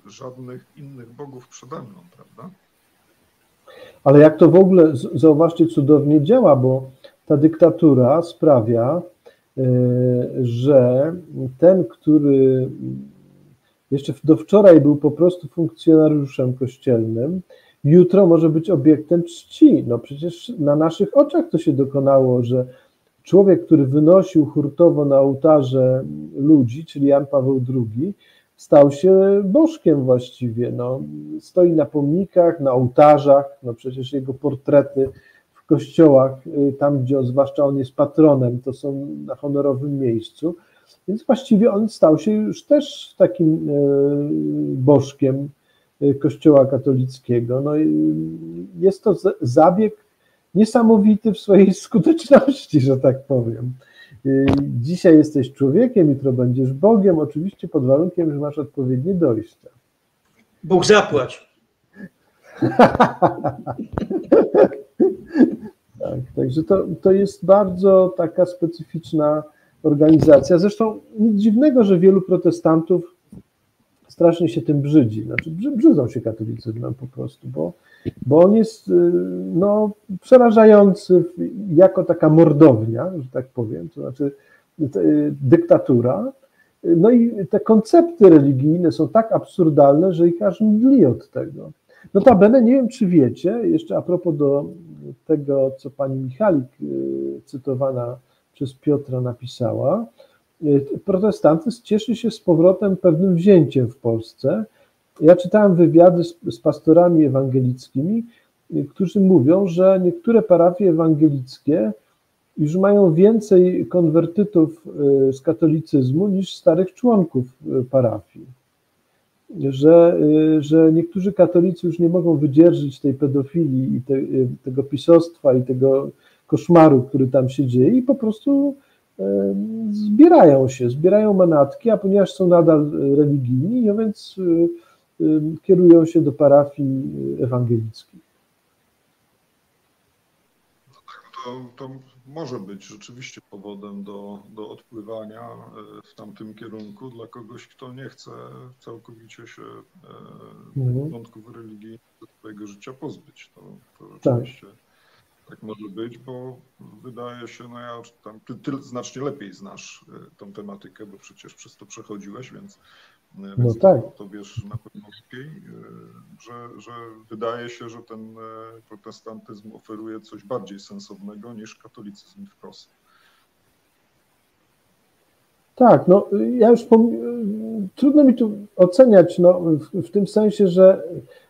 żadnych innych bogów przede mną, prawda? Ale jak to w ogóle, zauważcie, cudownie działa, bo ta dyktatura sprawia, e, że ten, który jeszcze do wczoraj był po prostu funkcjonariuszem kościelnym, jutro może być obiektem czci. No przecież na naszych oczach to się dokonało, że człowiek, który wynosił hurtowo na ołtarze ludzi, czyli Jan Paweł II, stał się bożkiem właściwie. No, stoi na pomnikach, na ołtarzach, no przecież jego portrety w kościołach, y, tam gdzie zwłaszcza on jest patronem, to są na honorowym miejscu. Więc właściwie on stał się już też takim bożkiem Kościoła katolickiego. No, jest to zabieg niesamowity w swojej skuteczności, że tak powiem. Dzisiaj jesteś człowiekiem, jutro będziesz Bogiem, oczywiście pod warunkiem, że masz odpowiednie dojścia. Bóg zapłać. tak, także to, to jest bardzo taka specyficzna organizacja. Zresztą nic dziwnego, że wielu protestantów strasznie się tym brzydzi. Znaczy, brzydzą się katolicyzmem po prostu, bo, bo on jest y, no, przerażający jako taka mordownia, że tak powiem, to znaczy y, dyktatura. No i te koncepty religijne są tak absurdalne, że ich aż mdli od tego. Notabene, nie wiem czy wiecie, jeszcze a propos do tego, co pani Michalik y, cytowana przez Piotra napisała, protestantyzm cieszy się z powrotem pewnym wzięciem w Polsce. Ja czytałem wywiady z, z pastorami ewangelickimi, którzy mówią, że niektóre parafie ewangelickie już mają więcej konwertytów y, z katolicyzmu niż starych członków y, parafii. Że, y, że niektórzy katolicy już nie mogą wydzierżyć tej pedofilii i te, tego pisostwa i tego koszmaru, który tam się dzieje i po prostu zbierają się, zbierają manatki, a ponieważ są nadal religijni, no więc kierują się do parafii ewangelickich. No tak, to, to może być rzeczywiście powodem do, do odpływania e, w tamtym kierunku dla kogoś, kto nie chce całkowicie się e, mhm. wątków religijnych do swojego życia pozbyć. To, to rzeczywiście. Tak tak może być, bo wydaje się, no ja tam, ty, ty znacznie lepiej znasz e, tą tematykę, bo przecież przez to przechodziłeś, więc, e, no więc tak. to, to wiesz na pewno lepiej, e, że, że wydaje się, że ten protestantyzm oferuje coś bardziej sensownego niż katolicyzm wprost. Tak, no ja już trudno mi tu oceniać, no, w, w tym sensie, że Y,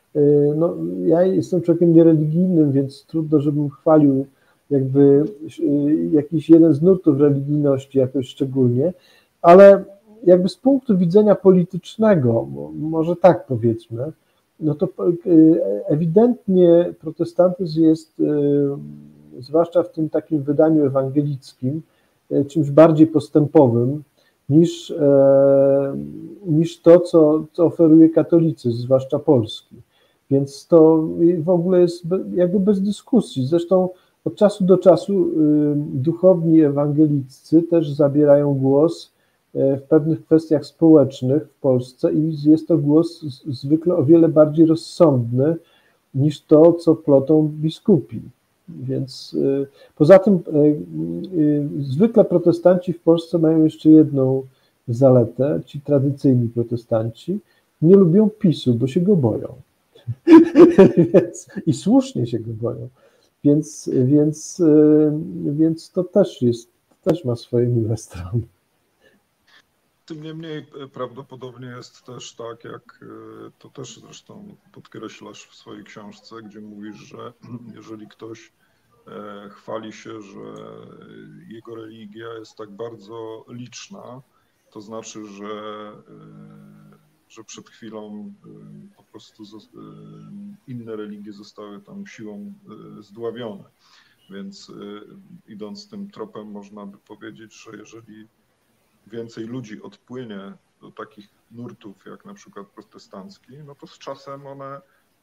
no, ja jestem człowiekiem niereligijnym, więc trudno, żebym chwalił jakby y, jakiś jeden z nurtów religijności jakoś szczególnie, ale jakby z punktu widzenia politycznego, może tak powiedzmy, no to y, ewidentnie protestantyzm jest, zwłaszcza w tym takim wydaniu ewangelickim, czymś bardziej postępowym niż, niż to, co, co oferuje katolicyzm, zwłaszcza polski. Więc to w ogóle jest jakby bez dyskusji. Zresztą od czasu do czasu y, duchowni ewangeliccy też zabierają głos e, w pewnych kwestiach społecznych w Polsce i jest to głos zwykle o wiele bardziej rozsądny niż to, co plotą biskupi. Więc y, poza tym y, zwykle protestanci w Polsce mają jeszcze jedną zaletę, ci tradycyjni protestanci, nie lubią PiSu, bo się go boją. I słusznie się go boją. Więc, więc, y, więc to też jest, też ma swoje miłe strony. Tym niemniej e, prawdopodobnie jest też tak, jak e, to też zresztą podkreślasz w swojej książce, gdzie mówisz, że jeżeli ktoś e, chwali się, że jego religia jest tak bardzo liczna, to znaczy, że że przed chwilą y, po prostu y, inne religie zostały tam siłą y, zdławione. Więc idąc tym tropem, można by powiedzieć, że jeżeli więcej ludzi odpłynie do takich nurtów, jak na przykład protestancki, no to z czasem one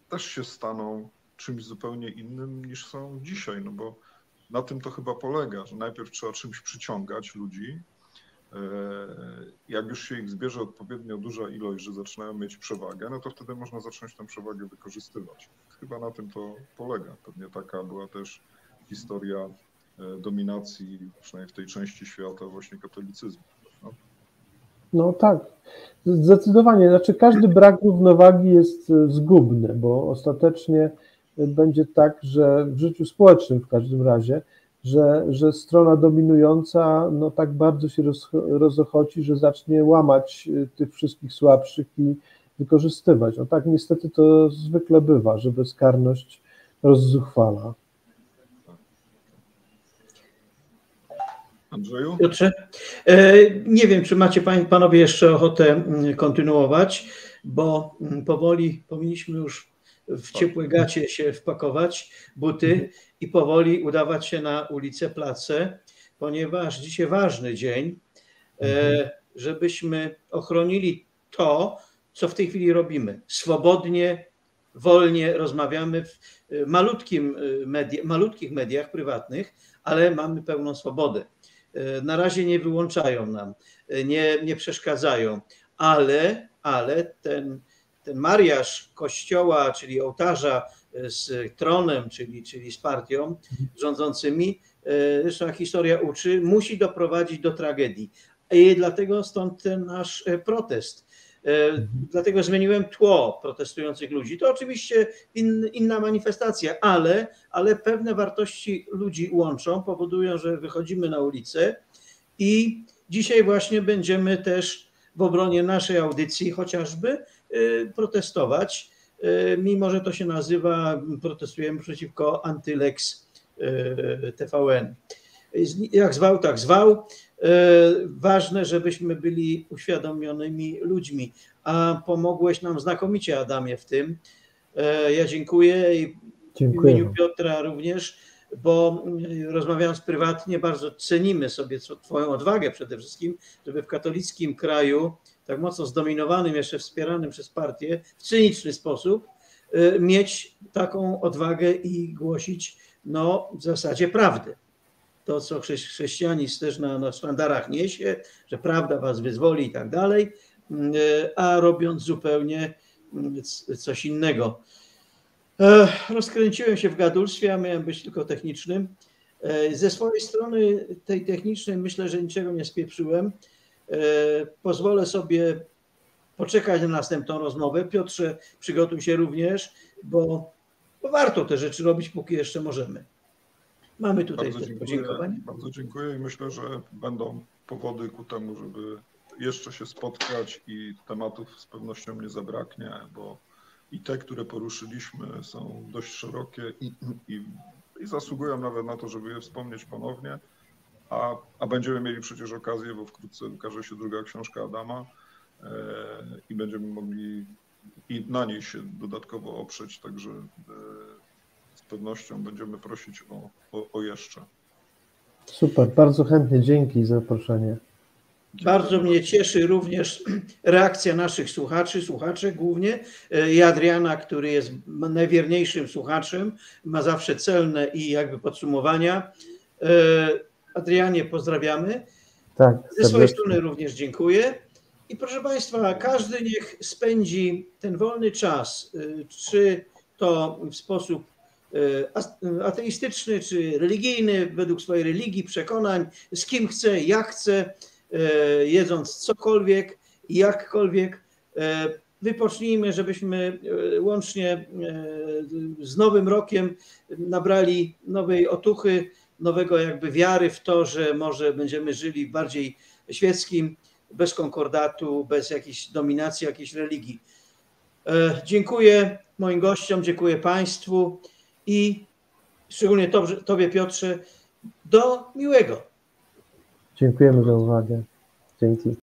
też się staną czymś zupełnie innym niż są dzisiaj, no bo na tym to chyba polega, że najpierw trzeba czymś przyciągać ludzi, jak już się ich zbierze odpowiednio duża ilość, że zaczynają mieć przewagę, no to wtedy można zacząć tę przewagę wykorzystywać. Chyba na tym to polega. Pewnie taka była też historia e, dominacji, przynajmniej w tej części świata, właśnie katolicyzmu. No, no tak, zdecydowanie. Znaczy każdy brak równowagi jest e, zgubny, bo ostatecznie będzie tak, że w życiu społecznym w każdym razie że, że strona dominująca no, tak bardzo się roz, rozochoci, że zacznie łamać y, tych wszystkich słabszych i wykorzystywać. No tak niestety to zwykle bywa, że bezkarność rozzuchwala. Andrzeju? Piotrze, nie wiem, czy macie panowie jeszcze ochotę mm, kontynuować, bo mm, powoli powinniśmy już w ciepłe gacie się wpakować, buty i powoli udawać się na ulicę, place, ponieważ dzisiaj ważny dzień, mhm. żebyśmy ochronili to, co w tej chwili robimy. Swobodnie, wolnie rozmawiamy w malutkim media, malutkich mediach prywatnych, ale mamy pełną swobodę. Na razie nie wyłączają nam, nie, nie przeszkadzają, ale, ale ten, ten mariaż kościoła, czyli ołtarza z tronem, czyli, czyli z partią rządzącymi, zresztą historia uczy, musi doprowadzić do tragedii. I dlatego stąd ten nasz protest. Dlatego zmieniłem tło protestujących ludzi. To oczywiście in, inna manifestacja, ale, ale pewne wartości ludzi łączą, powodują, że wychodzimy na ulicę i dzisiaj właśnie będziemy też w obronie naszej audycji chociażby protestować, y, mimo że to się nazywa, protestujemy przeciwko Antylex y, TVN. Jak zwał, tak zwał. Ważne, żebyśmy byli uświadomionymi ludźmi, a pomogłeś nam znakomicie, Adamie, w tym. Ja dziękuję i dziękuję. w imieniu Piotra również bo rozmawiając prywatnie, bardzo cenimy sobie Twoją odwagę przede wszystkim, żeby w katolickim kraju, tak mocno zdominowanym, jeszcze wspieranym przez partię, w cyniczny sposób, y, mieć taką odwagę i głosić no, w zasadzie prawdę. To, co chrześcijanizm też na, na sztandarach niesie, że prawda was wyzwoli i tak dalej, y, a robiąc zupełnie y, coś innego. E, rozkręciłem się w gadulstwie, a miałem być tylko technicznym. E, ze swojej strony, tej technicznej, myślę, że niczego nie spieprzyłem. E, pozwolę sobie poczekać na następną rozmowę. Piotrze, przygotuj się również, bo, bo warto te rzeczy robić, póki jeszcze możemy. Mamy tutaj bardzo dziękuję. Bardzo dziękuję i myślę, że będą powody ku temu, żeby jeszcze się spotkać i tematów z pewnością nie zabraknie, bo i te, które poruszyliśmy, są dość szerokie i, i, i zasługują nawet na to, żeby je wspomnieć ponownie. A, a, będziemy mieli przecież okazję, bo wkrótce ukaże się druga książka Adama e, i będziemy mogli i na niej się dodatkowo oprzeć, także e, z pewnością będziemy prosić o, o, o jeszcze. Super, bardzo chętnie, dzięki za zaproszenie. Bardzo mnie cieszy również reakcja naszych słuchaczy, słuchaczek głównie i Adriana, który jest najwierniejszym słuchaczem, ma zawsze celne i jakby podsumowania. Adrianie, pozdrawiamy. Tak, Ze swojej strony również dziękuję. I proszę Państwa, każdy niech spędzi ten wolny czas, e, czy to w sposób e, ateistyczny, czy religijny, według swojej religii, przekonań, z kim chce, jak chce jedząc cokolwiek jakkolwiek. Wypocznijmy, żebyśmy łącznie z Nowym Rokiem nabrali nowej otuchy, nowego jakby wiary w to, że może będziemy żyli w bardziej świeckim, bez konkordatu, bez jakiejś dominacji jakiejś religii. Dziękuję moim gościom, dziękuję Państwu i szczególnie Tobie, Piotrze, do miłego. Dziękujemy za uwagę. Dzięki.